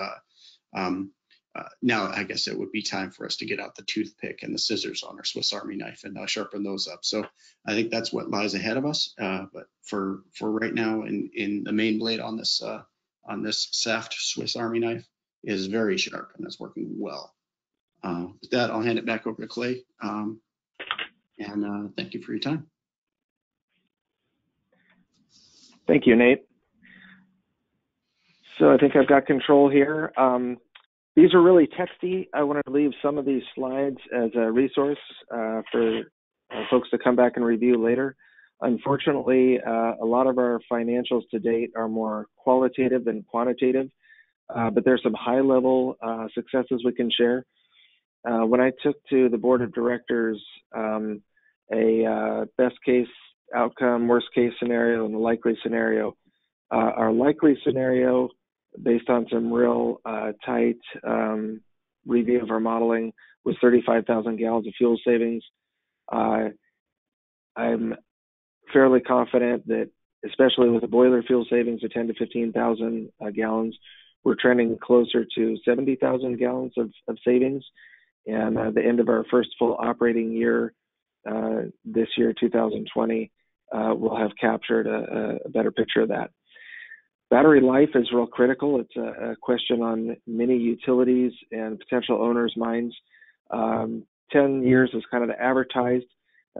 Um, uh, now I guess it would be time for us to get out the toothpick and the scissors on our Swiss Army knife and uh, sharpen those up. So I think that's what lies ahead of us. Uh, but for for right now, in in the main blade on this uh, on this Saft Swiss Army knife is very sharp and it's working well. Uh, with that, I'll hand it back over to Clay. Um, and uh, thank you for your time. Thank you, Nate. So I think I've got control here. Um, these are really texty. I want to leave some of these slides as a resource uh, for uh, folks to come back and review later. Unfortunately, uh, a lot of our financials to date are more qualitative than quantitative, uh, but there's some high level successes we can share. Uh, when I took to the board of directors um, a best case outcome, worst case scenario, and the likely scenario, our likely scenario based on some real uh, tight um, review of our modeling was 35,000 gallons of fuel savings. Uh, I'm fairly confident that, especially with the boiler fuel savings of 10 to 15,000 uh, gallons, we're trending closer to 70,000 gallons of, of savings. And uh, the end of our first full operating year uh, this year, 2020, uh, we'll have captured a, a, better picture of that. Battery life is real critical. It's a, a question on many utilities and potential owners' minds. Um, 10 years is kind of advertised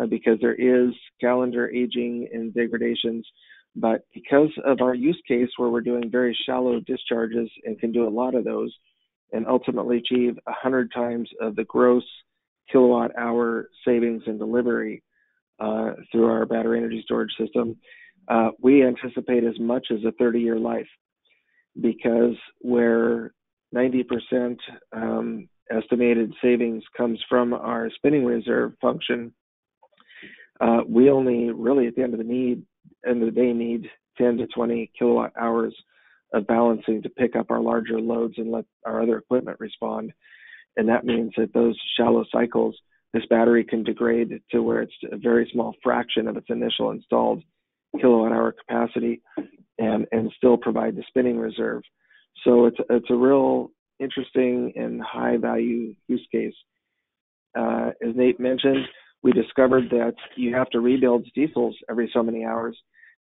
uh, because there is calendar aging and degradations. But because of our use case where we're doing very shallow discharges and can do a lot of those and ultimately achieve 100 times of the gross kilowatt hour savings and delivery uh, through our battery energy storage system, uh, we anticipate as much as a 30 year life. Because where 90% um, estimated savings comes from our spinning reserve function, uh, we only really at the end of the need end of the day need 10 to 20 kilowatt hours of balancing to pick up our larger loads and let our other equipment respond. And that means that those shallow cycles, this battery can degrade to where it's a very small fraction of its initial installed kilowatt hour capacity and, and still provide the spinning reserve. So it's, it's a real interesting and high value use case. Uh, as Nate mentioned, we discovered that you have to rebuild diesels every so many hours,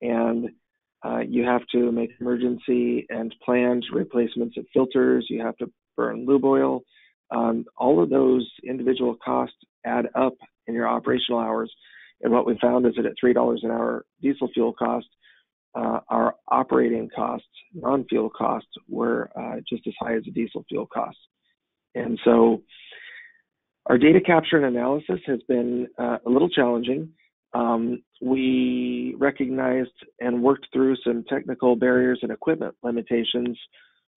and uh, you have to make emergency and planned replacements of filters. You have to burn lube oil. Um, all of those individual costs add up in your operational hours. And what we found is that at $3 an hour diesel fuel cost, uh, our operating costs, non fuel costs, were uh, just as high as the diesel fuel costs. And so our data capture and analysis has been uh, a little challenging. Um, we recognized and worked through some technical barriers and equipment limitations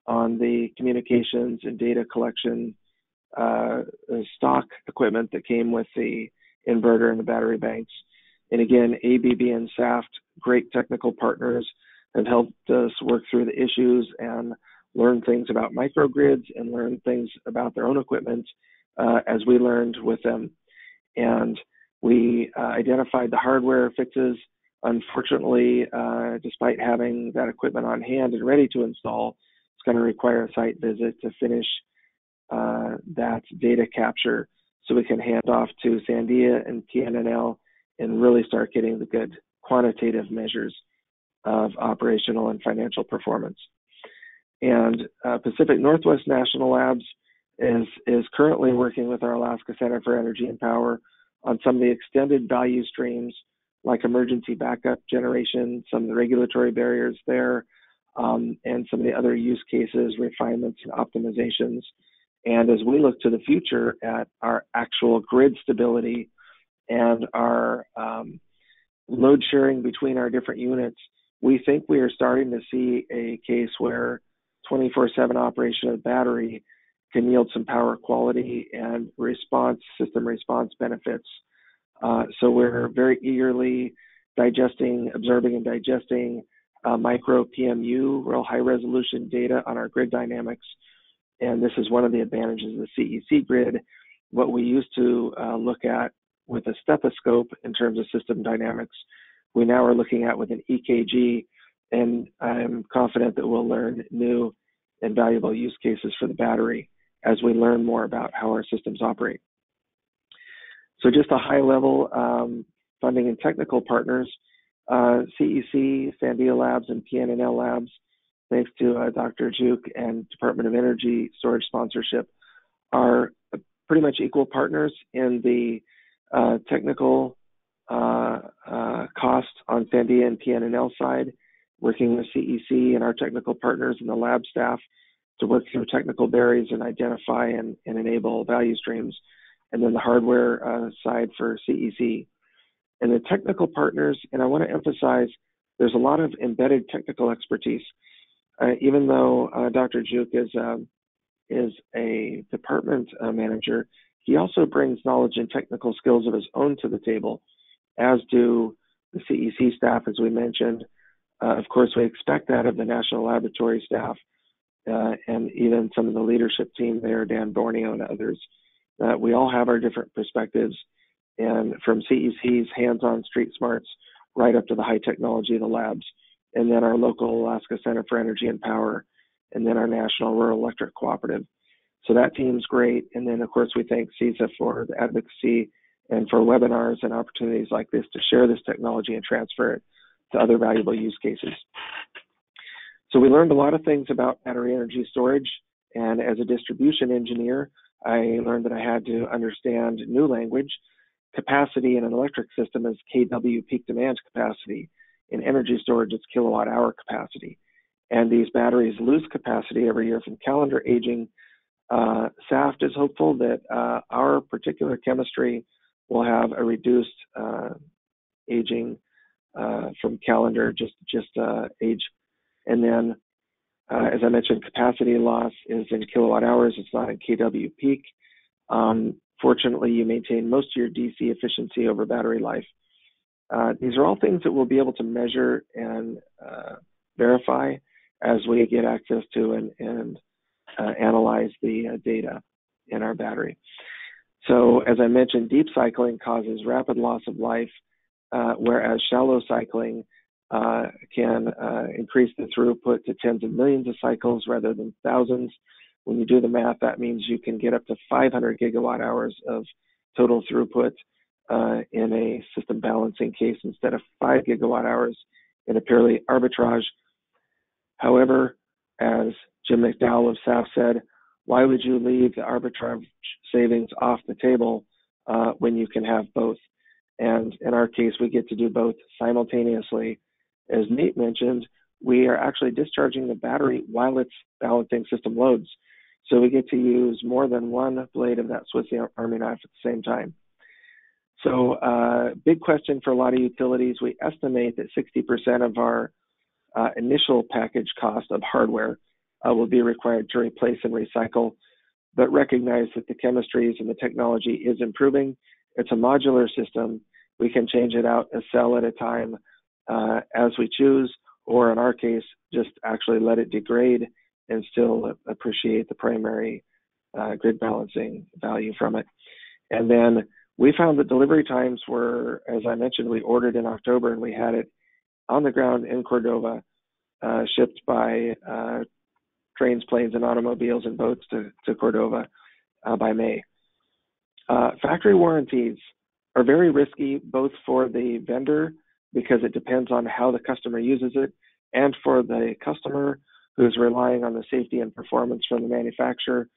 on the communications and data collection uh, stock equipment that came with the inverter and the battery banks. And again, ABB and SAFT, great technical partners, have helped us work through the issues and learn things about microgrids and learn things about their own equipment uh, as we learned with them. And we uh, identified the hardware fixes. Unfortunately, uh, despite having that equipment on hand and ready to install, it's going to require a site visit to finish uh, that data capture so we can hand off to Sandia and PNNL and really start getting the good quantitative measures of operational and financial performance. And uh, Pacific Northwest National Labs is is currently working with our Alaska Center for Energy and Power on some of the extended value streams like emergency backup generation, some of the regulatory barriers there, um, and some of the other use cases, refinements, and optimizations. And as we look to the future at our actual grid stability and our um, load sharing between our different units, we think we are starting to see a case where 24 7 operation of battery can yield some power quality and response system response benefits. Uh, so we're very eagerly digesting, observing, and digesting uh, micro PMU, real high resolution data on our grid dynamics. And this is one of the advantages of the CEC grid. What we used to uh, look at with a stethoscope in terms of system dynamics, we now are looking at with an EKG. And I'm confident that we'll learn new and valuable use cases for the battery as we learn more about how our systems operate. So just a high level um, funding and technical partners, uh, CEC, Sandia Labs, and PNNL Labs, thanks to uh, Dr. Gyuk and Department of Energy storage sponsorship, are pretty much equal partners in the uh, technical uh, uh, cost on Sandia and PNNL side, working with CEC and our technical partners and the lab staff to work through technical barriers and identify and, and enable value streams, and then the hardware uh, side for CEC. And the technical partners, and I want to emphasize there's a lot of embedded technical expertise. Uh, even though uh, Dr. Gyuk is, um, is a department uh, manager, he also brings knowledge and technical skills of his own to the table, as do the CEC staff, as we mentioned. Uh, of course, we expect that of the National Laboratory staff uh, and even some of the leadership team there, Dan Borneo and others. Uh, we all have our different perspectives, and from CEC's hands-on street smarts right up to the high technology of the labs, and then our local Alaska Center for Energy and Power, and then our National Rural Electric Cooperative. So that team's great. And then, of course, we thank CESA for the advocacy and for webinars and opportunities like this to share this technology and transfer it to other valuable use cases. So we learned a lot of things about battery energy storage. And as a distribution engineer, I learned that I had to understand new language. Capacity in an electric system is kW peak demand capacity. In energy storage, it's kilowatt hour capacity. And these batteries lose capacity every year from calendar aging. Uh, SAFT is hopeful that uh, our particular chemistry will have a reduced uh, aging uh, from calendar, just just uh, age. And then, uh, as I mentioned, capacity loss is in kilowatt hours. It's not in kW peak. Um, fortunately, you maintain most of your DC efficiency over battery life. Uh, these are all things that we'll be able to measure and uh, verify as we get access to and, and uh, analyze the uh, data in our battery. So, as I mentioned, deep cycling causes rapid loss of life, uh, whereas shallow cycling uh, can increase the throughput to tens of millions of cycles rather than thousands. When you do the math, that means you can get up to 500 gigawatt hours of total throughput uh, in a system balancing case instead of 5 gigawatt hours in a purely arbitrage. However, as Jim McDowell of SAFT said, why would you leave the arbitrage savings off the table uh, when you can have both? And in our case, we get to do both simultaneously. As Nate mentioned, we are actually discharging the battery while it's balancing system loads. So we get to use more than one blade of that Swiss Army knife at the same time. So uh, big question for a lot of utilities. We estimate that 60% of our uh, initial package cost of hardware uh, will be required to replace and recycle, but recognize that the chemistries and the technology is improving. It's a modular system. We can change it out a cell at a time uh, as we choose, or in our case, just actually let it degrade and still appreciate the primary uh, grid balancing value from it. And then we found that delivery times were, as I mentioned, we ordered in October and we had it on the ground in Cordova, uh, shipped by uh, trains, planes, and automobiles and boats to, to Cordova uh, by May. Uh, factory warranties are very risky, both for the vendor because it depends on how the customer uses it, and for the customer who's relying on the safety and performance from the manufacturer.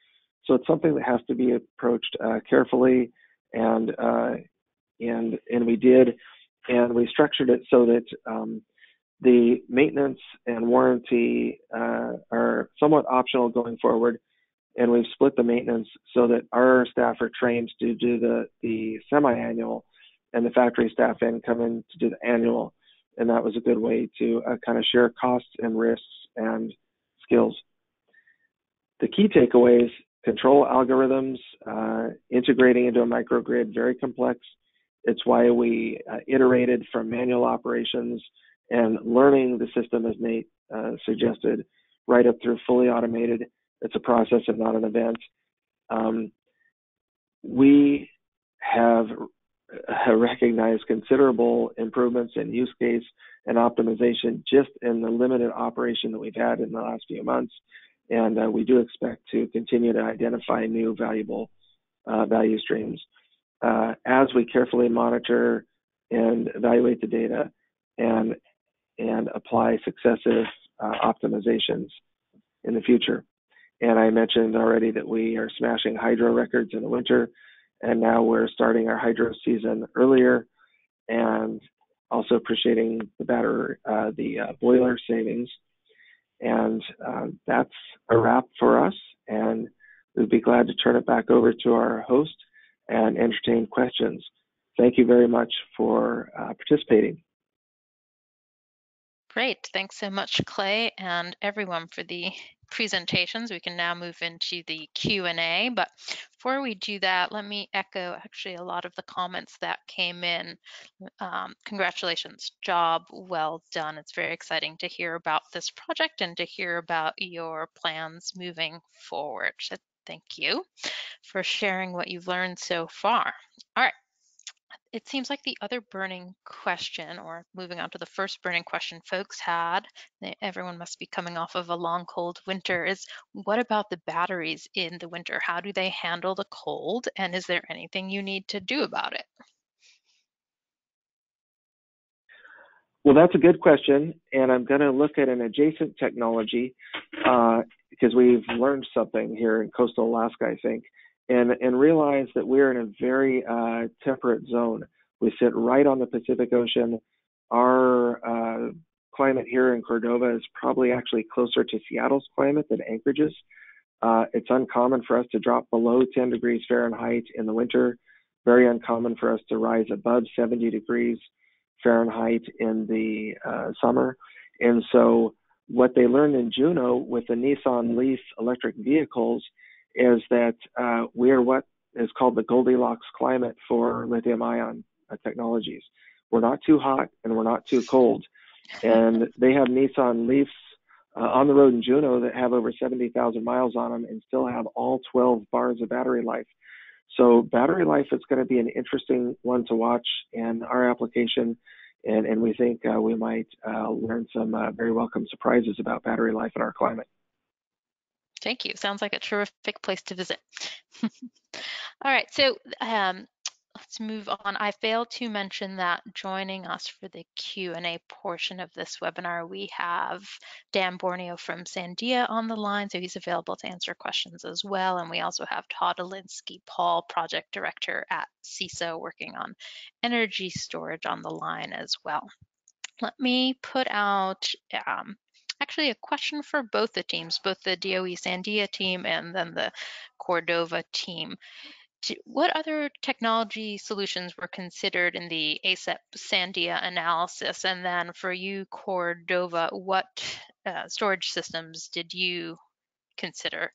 So it's something that has to be approached uh, carefully, and uh, and and we did, and we structured it so that um, the maintenance and warranty uh, are somewhat optional going forward, and we've split the maintenance so that our staff are trained to do the the semi-annual, and the factory staff then come in to do the annual, and that was a good way to uh, kind of share costs and risks and skills. The key takeaways, control algorithms, uh, integrating into a microgrid, very complex. It's why we uh, iterated from manual operations and learning the system, as Nate uh, suggested, right up through fully automated. It's a process and not an event. Um, we have recognized considerable improvements in use case and optimization just in the limited operation that we've had in the last few months. And uh, we do expect to continue to identify new valuable uh, value streams. Uh, as we carefully monitor and evaluate the data and and apply successive optimizations in the future. And I mentioned already that we are smashing hydro records in the winter, and now we're starting our hydro season earlier. And also appreciating the battery, uh, the uh, boiler savings. And uh, that's a wrap for us. And we'd be glad to turn it back over to our host and entertain questions. Thank you very much for uh, participating. Great. Thanks so much, Clay, and everyone for the presentations. We can now move into the Q&A, but before we do that, let me echo actually a lot of the comments that came in. Um, congratulations, job well done. It's very exciting to hear about this project and to hear about your plans moving forward. So thank you for sharing what you've learned so far. All right, it seems like the other burning question, or moving on to the first burning question folks had, everyone must be coming off of a long cold winter, is what about the batteries in the winter? How do they handle the cold? And is there anything you need to do about it? Well, that's a good question. And I'm going to look at an adjacent technology uh, because we've learned something here in coastal Alaska, I think and and realize that we're in a very uh, temperate zone. We sit right on the Pacific Ocean. Our uh, climate here in Cordova is probably actually closer to Seattle's climate than Anchorage's. Uh, it's uncommon for us to drop below 10 degrees Fahrenheit in the winter. Very uncommon for us to rise above 70 degrees Fahrenheit in the uh, summer. And so, what they learned in Juneau with the Nissan Leaf electric vehicles is that uh, we are what is called the Goldilocks climate for lithium ion uh, technologies. We're not too hot and we're not too cold. And they have Nissan Leafs uh, on the road in Juneau that have over 70,000 miles on them and still have all 12 bars of battery life. So battery life is going to be an interesting one to watch in our application. And, and we think uh, we might uh, learn some uh, very welcome surprises about battery life in our climate. Thank you. Sounds like a terrific place to visit. <laughs> All right, so um, let's move on. I failed to mention that joining us for the Q&A portion of this webinar, we have Dan Borneo from Sandia on the line, so he's available to answer questions as well. And we also have Todd Olinsky-Paul, Project Director at CESA, working on energy storage on the line as well. Let me put out um, actually a question for both the teams, both the DOE Sandia team and then the Cordova team. What other technology solutions were considered in the ACEP Sandia analysis? And then for you, Cordova, what uh, storage systems did you consider?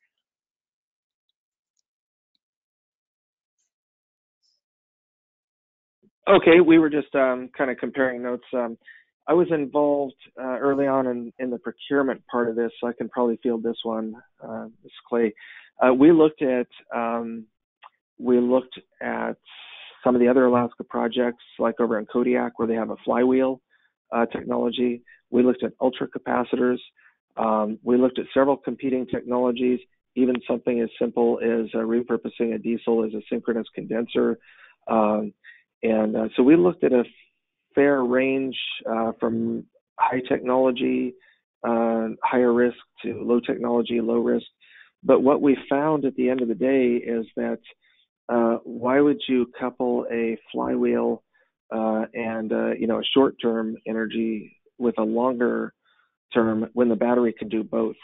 Okay, we were just um, kind of comparing notes. Um, I was involved uh, early on in, in the procurement part of this, so I can probably field this one, uh, Ms. Clay. Uh, we looked at um, we looked at some of the other Alaska projects, like over in Kodiak, where they have a flywheel uh, technology. We looked at ultra capacitors. Um, we looked at several competing technologies, even something as simple as uh, repurposing a diesel as a synchronous condenser. Um, and uh, so we looked at a fair range uh, from high technology, uh, higher risk to low technology, low risk. But what we found at the end of the day is that uh, why would you couple a flywheel uh, and uh, you know a short-term energy with a longer term when the battery can do both?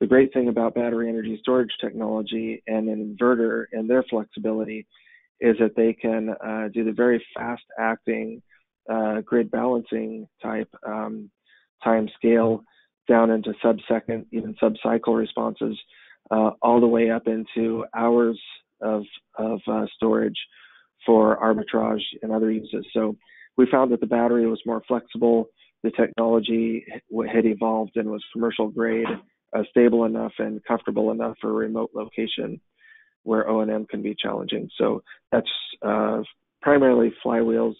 The great thing about battery energy storage technology and an inverter and their flexibility is that they can uh, do the very fast-acting uh, grid balancing type um, time scale down into sub-second, even sub-cycle responses, uh, all the way up into hours of, of uh, storage for arbitrage and other uses. So we found that the battery was more flexible. The technology had evolved and was commercial grade, uh, stable enough and comfortable enough for a remote location where O&M can be challenging. So that's uh, primarily flywheels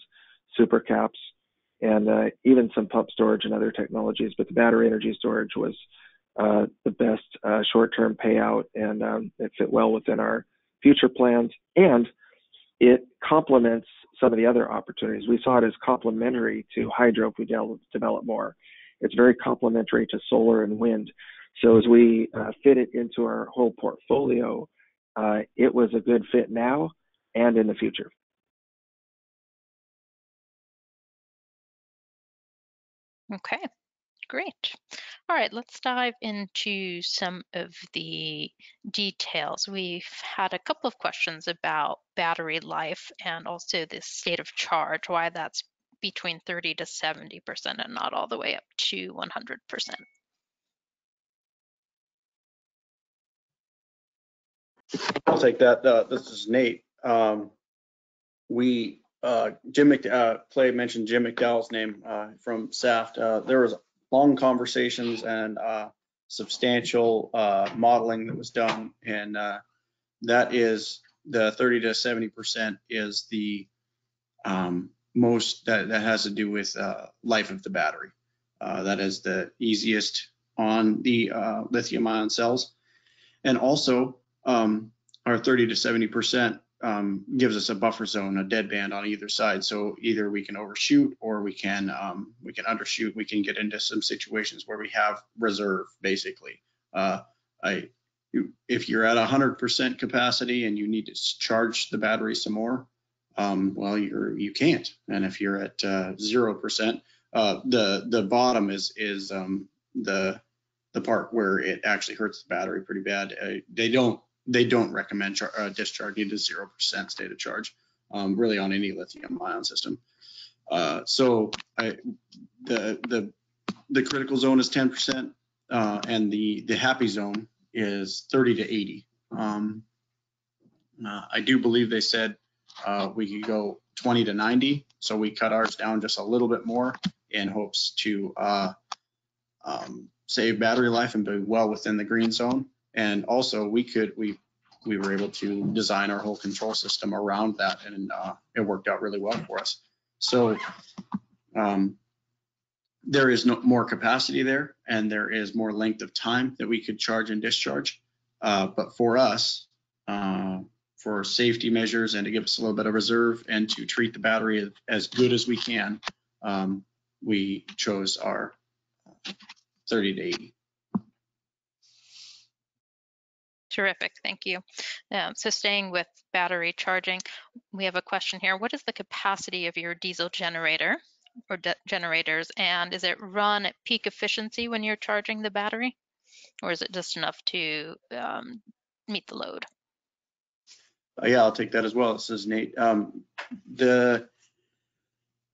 super caps, and uh, even some pump storage and other technologies. But the battery energy storage was uh, the best uh, short-term payout, and um, it fit well within our future plans. And it complements some of the other opportunities. We saw it as complementary to hydro if we develop more. It's very complementary to solar and wind. So as we uh, fit it into our whole portfolio, uh, it was a good fit now and in the future. Okay, great. All right, let's dive into some of the details. We've had a couple of questions about battery life and also the state of charge, why that's between 30 to 70% and not all the way up to 100%. I'll take that. Uh, this is Nate. Um, we, uh, Jim, Mc, uh, Clay mentioned Jim McDowell's name, uh, from SAFT. Uh, there was long conversations and, uh, substantial, uh, modeling that was done. And, uh, that is the thirty to seventy percent is the, um, most, that, that has to do with, uh, life of the battery. Uh, that is the easiest on the, uh, lithium ion cells. And also, um, our 30 to 70% um, gives us a buffer zone, a dead band on either side. So either we can overshoot or we can um, we can undershoot. We can get into some situations where we have reserve, basically. Uh, I, if you're at 100% capacity and you need to charge the battery some more, um, well, you're you can't. And if you're at uh, zero percent, uh, the the bottom is is um, the the part where it actually hurts the battery pretty bad. Uh, they don't they don't recommend char- uh, discharging to zero percent state of charge, um, really on any lithium ion system. Uh, so I, the the the critical zone is 10 percent, uh, and the the happy zone is 30 to 80. Um, uh, I do believe they said uh, we could go 20 to 90, so we cut ours down just a little bit more in hopes to uh, um, save battery life and be well within the green zone. And also we could, we, we were able to design our whole control system around that and uh, it worked out really well for us. So um, there is no more capacity there and there is more length of time that we could charge and discharge. Uh, but for us, uh, for safety measures and to give us a little bit of reserve and to treat the battery as good as we can, um, we chose our 30 to 80. Terrific, thank you. Um, so staying with battery charging, we have a question here. What is the capacity of your diesel generator or generators and is it run at peak efficiency when you're charging the battery? Or is it just enough to um, meet the load? Uh, yeah, I'll take that as well. This is Nate. Um, the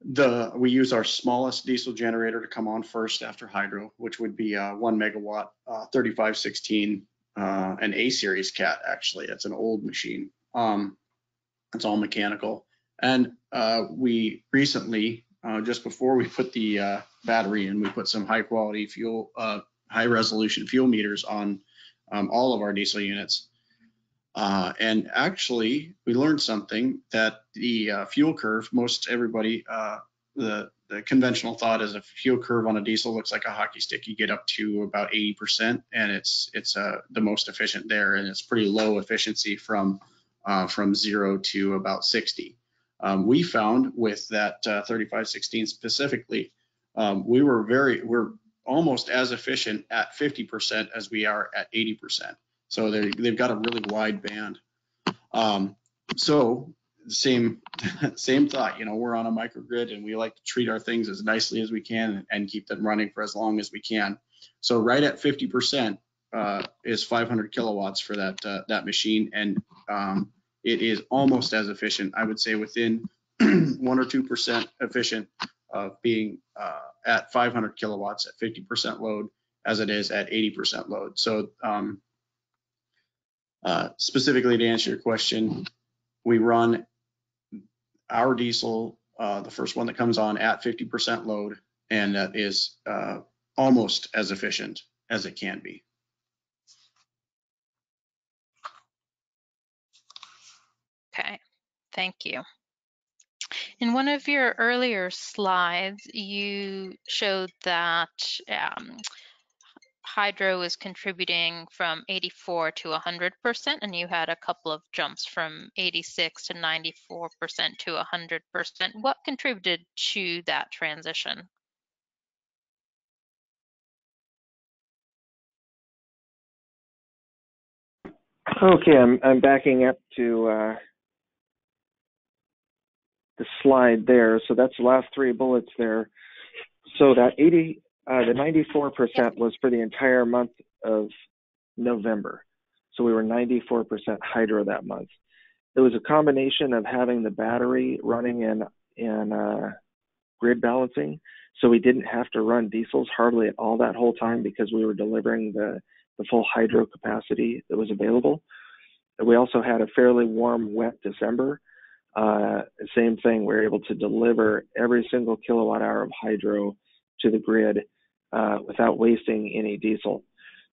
the we use our smallest diesel generator to come on first after hydro, which would be a one megawatt, uh, 3516, uh, an A series cat. Actually, it's an old machine. Um, it's all mechanical, and uh, we recently, uh, just before we put the uh, battery in, we put some high quality fuel, uh, high resolution fuel meters on um, all of our diesel units. Uh, and actually, we learned something that the fuel curve, most everybody, uh, the, the conventional thought is a fuel curve on a diesel looks like a hockey stick. You get up to about 80%, and it's it's uh, the most efficient there, and it's pretty low efficiency from uh, from zero to about 60. Um, we found with that uh, 3516 specifically, um, we were very we're almost as efficient at 50% as we are at 80%. So they they've got a really wide band. Um, so same <laughs> same thought. You know, we're on a microgrid and we like to treat our things as nicely as we can and keep them running for as long as we can. So right at 50% uh, is 500 kilowatts for that uh, that machine, and um, it is almost as efficient. I would say within <clears throat> one or two percent efficient of being uh, at 500 kilowatts at 50% load as it is at 80% load. So um, uh, specifically to answer your question, we run our diesel, uh, the first one that comes on at 50% load, and that is uh, almost as efficient as it can be. Okay, thank you. In one of your earlier slides, you showed that um, hydro is contributing from 84 to 100%, and you had a couple of jumps from 86 to 94% to 100%. What contributed to that transition? Okay, I'm, I'm backing up to uh, the slide there. So that's the last three bullets there. So that 80, uh, the 94% was for the entire month of November. So we were 94% hydro that month. It was a combination of having the battery running in in uh, grid balancing, so we didn't have to run diesels hardly at all that whole time because we were delivering the the full hydro capacity that was available. we also had a fairly warm, wet December. Uh, same thing, we are able to deliver every single kilowatt hour of hydro to the grid uh, without wasting any diesel.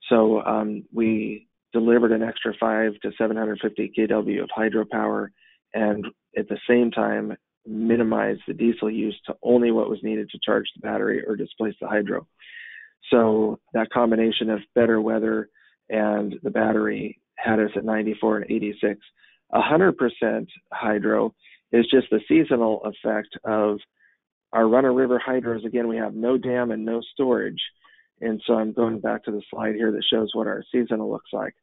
So um, we delivered an extra five to 750 kW of hydropower, and at the same time minimized the diesel use to only what was needed to charge the battery or displace the hydro. So that combination of better weather and the battery had us at 94 and 86. 100% hydro is just the seasonal effect of our run-of-river hydros. Again, we have no dam and no storage. And so I'm going back to the slide here that shows what our seasonal looks like.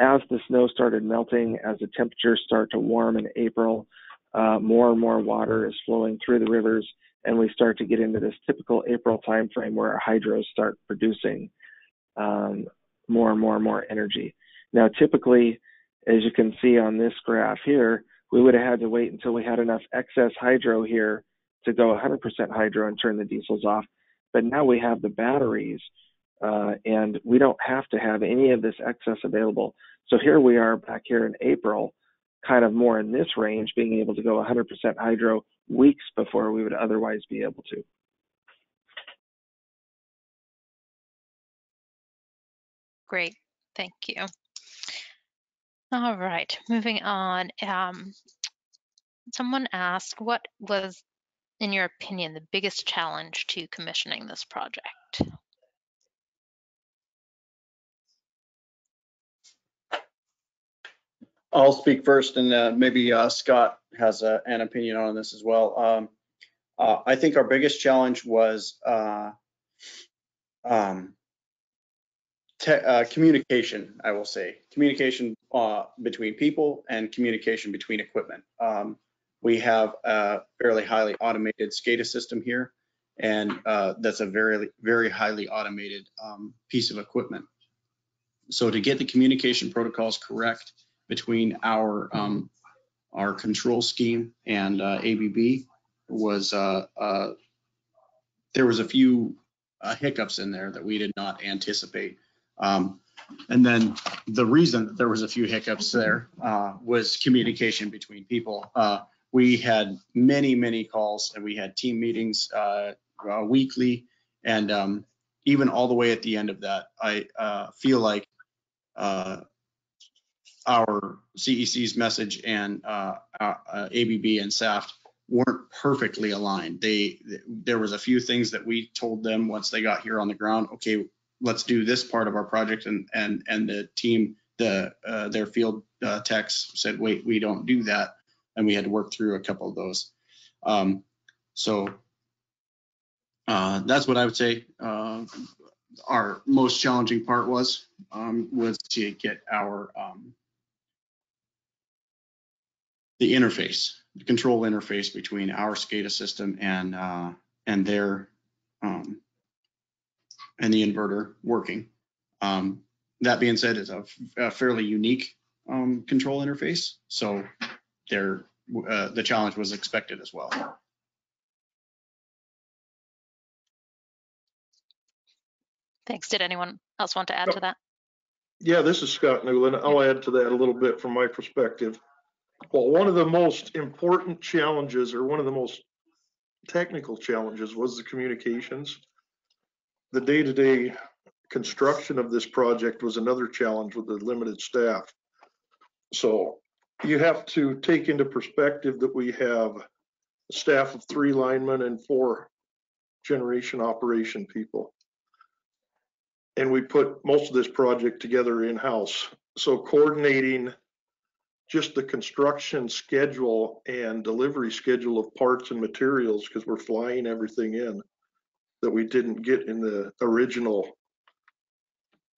As the snow started melting, as the temperatures start to warm in April, uh, more and more water is flowing through the rivers, and we start to get into this typical April timeframe where our hydros start producing um, more and more and more energy. Now, typically, as you can see on this graph here, we would have had to wait until we had enough excess hydro here to go 100% hydro and turn the diesels off. But now we have the batteries, uh, and we don't have to have any of this excess available. So here we are back here in April, kind of more in this range, being able to go 100% hydro weeks before we would otherwise be able to. Great, thank you. All right, moving on. Um, someone asked, what was, in your opinion, the biggest challenge to commissioning this project? I'll speak first and uh, maybe uh, Scott has uh, an opinion on this as well. Um, uh, I think our biggest challenge was uh, um, communication, I will say, communication between people and communication between equipment. Um, we have a fairly highly automated SCADA system here, and that's a very, very highly automated um, piece of equipment. So to get the communication protocols correct, between our um, our control scheme and uh, ABB was uh, uh, there was a few uh, hiccups in there that we did not anticipate. Um, and then the reason that there was a few hiccups there uh, was communication between people. Uh, we had many, many calls and we had team meetings weekly. And um, even all the way at the end of that, I feel like our CEC's message and uh, uh, ABB and SAFT weren't perfectly aligned. They there was a few things that we told them once they got here on the ground. Okay, let's do this part of our project, and and and the team, the uh, their field uh, techs said, wait, we don't do that, and we had to work through a couple of those. Um, so uh, that's what I would say. Uh, our most challenging part was um, was to get our um, the interface, the control interface between our SCADA system and uh, and their um, and the inverter working. Um, that being said, it's a, a fairly unique um, control interface, so there uh, the challenge was expected as well. Thanks. Did anyone else want to add to that? Yeah, this is Scott Newlun. I'll add to that a little bit from my perspective. Well, one of the most important challenges or one of the most technical challenges was the communications. The day-to-day construction of this project was another challenge with the limited staff. So you have to take into perspective that we have a staff of three linemen and four generation operation people. And we put most of this project together in-house. So coordinating just the construction schedule and delivery schedule of parts and materials because we're flying everything in that we didn't get in the original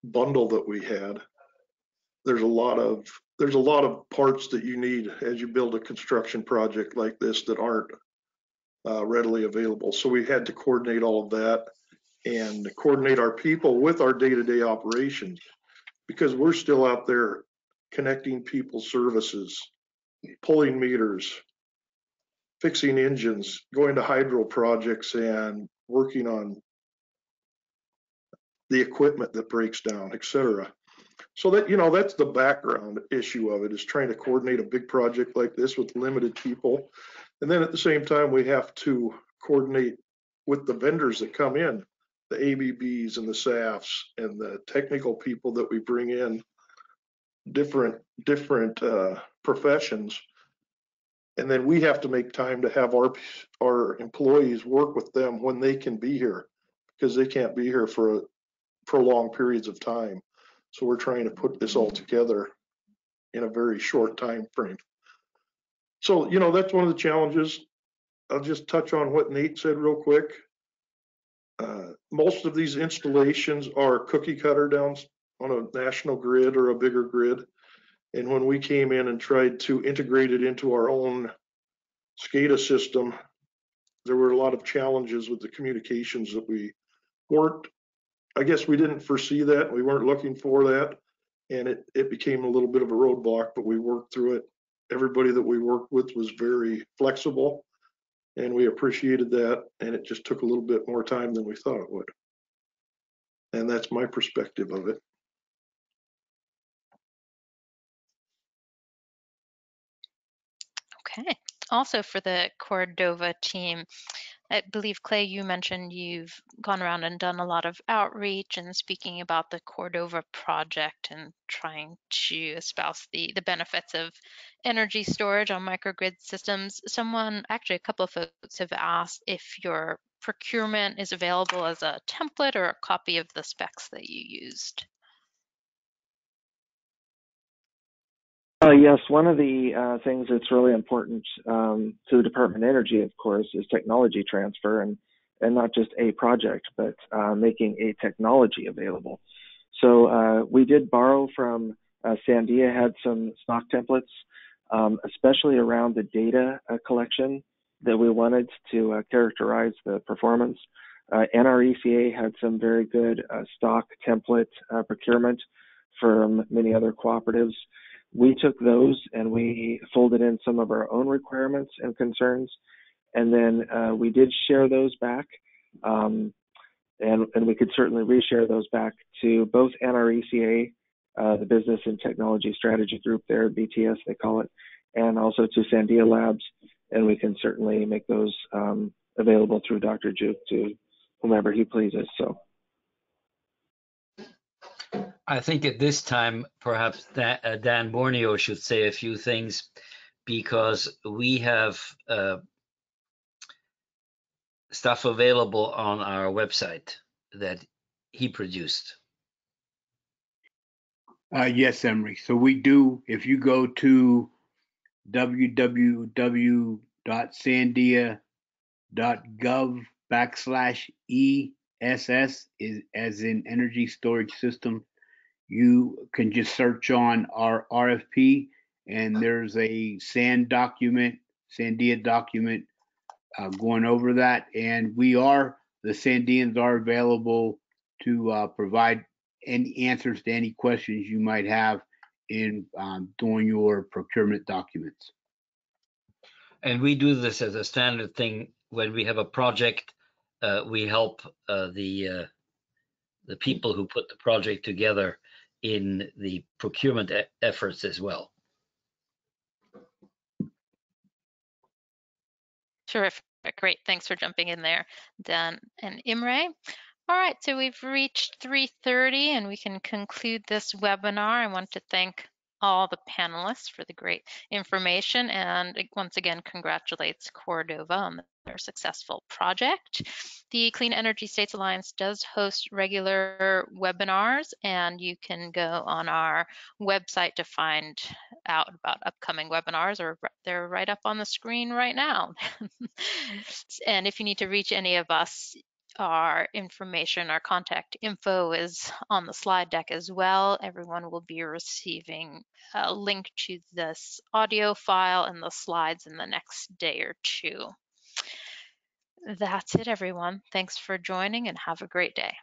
bundle that we had. There's a lot of there's a lot of parts that you need as you build a construction project like this that aren't uh, readily available. So we had to coordinate all of that and coordinate our people with our day-to-day -day operations because we're still out there connecting people services, pulling meters, fixing engines, going to hydro projects and working on the equipment that breaks down, etc. So that, you know, that's the background issue of it is trying to coordinate a big project like this with limited people. And then at the same time, we have to coordinate with the vendors that come in, the ABBs and the SAFTs and the technical people that we bring in, different, different uh, professions. And then we have to make time to have our, our employees work with them when they can be here because they can't be here for prolonged periods of time. So we're trying to put this all together in a very short time frame. So, you know, that's one of the challenges. I'll just touch on what Nate said real quick. Uh, most of these installations are cookie cutter down on a national grid or a bigger grid. And when we came in and tried to integrate it into our own SCADA system, there were a lot of challenges with the communications that we weren't I guess we didn't foresee that. We weren't looking for that. And it, it became a little bit of a roadblock, but we worked through it. Everybody that we worked with was very flexible and we appreciated that. And it just took a little bit more time than we thought it would. And that's my perspective of it. Okay. Also for the Cordova team, I believe, Clay, you mentioned you've gone around and done a lot of outreach and speaking about the Cordova project and trying to espouse the, the benefits of energy storage on microgrid systems. Someone, actually, a couple of folks have asked if your procurement is available as a template or a copy of the specs that you used. Uh, yes, one of the uh, things that's really important um, to the Department of Energy, of course, is technology transfer and, and not just a project, but uh, making a technology available. So uh, we did borrow from uh, Sandia, had some stock templates, um, especially around the data uh, collection that we wanted to characterize the performance. NRECA had some very good stock template procurement from many other cooperatives we took those and we folded in some of our own requirements and concerns, and then uh, we did share those back, um, and and we could certainly reshare those back to both NRECA, uh, the Business and Technology Strategy Group, there BTS they call it, and also to Sandia Labs, and we can certainly make those um, available through Dr. Gyuk to whomever he pleases. So. I think at this time, perhaps Dan, uh, Dan Borneo should say a few things because we have uh, stuff available on our website that he produced. Uh, yes, Imre. So we do, if you go to www.sandia.gov backslash ESS is as in energy storage system you can just search on our RFP and there's a SAND document, Sandia document uh, going over that. And we are, the Sandians are available to uh, provide any answers to any questions you might have in um, doing your procurement documents. And we do this as a standard thing when we have a project. Uh, we help uh, the uh, the people who put the project together in the procurement e efforts as well. Terrific. Great. Thanks for jumping in there, Dan and Imre. All right, so we've reached 3.30 and we can conclude this webinar. I want to thank all the panelists for the great information and once again congratulates Cordova on their successful project. The Clean Energy States Alliance does host regular webinars and you can go on our website to find out about upcoming webinars or they're right up on the screen right now. <laughs> and if you need to reach any of us, our information, our contact info is on the slide deck as well. Everyone will be receiving a link to this audio file and the slides in the next day or two. That's it, everyone. Thanks for joining and have a great day.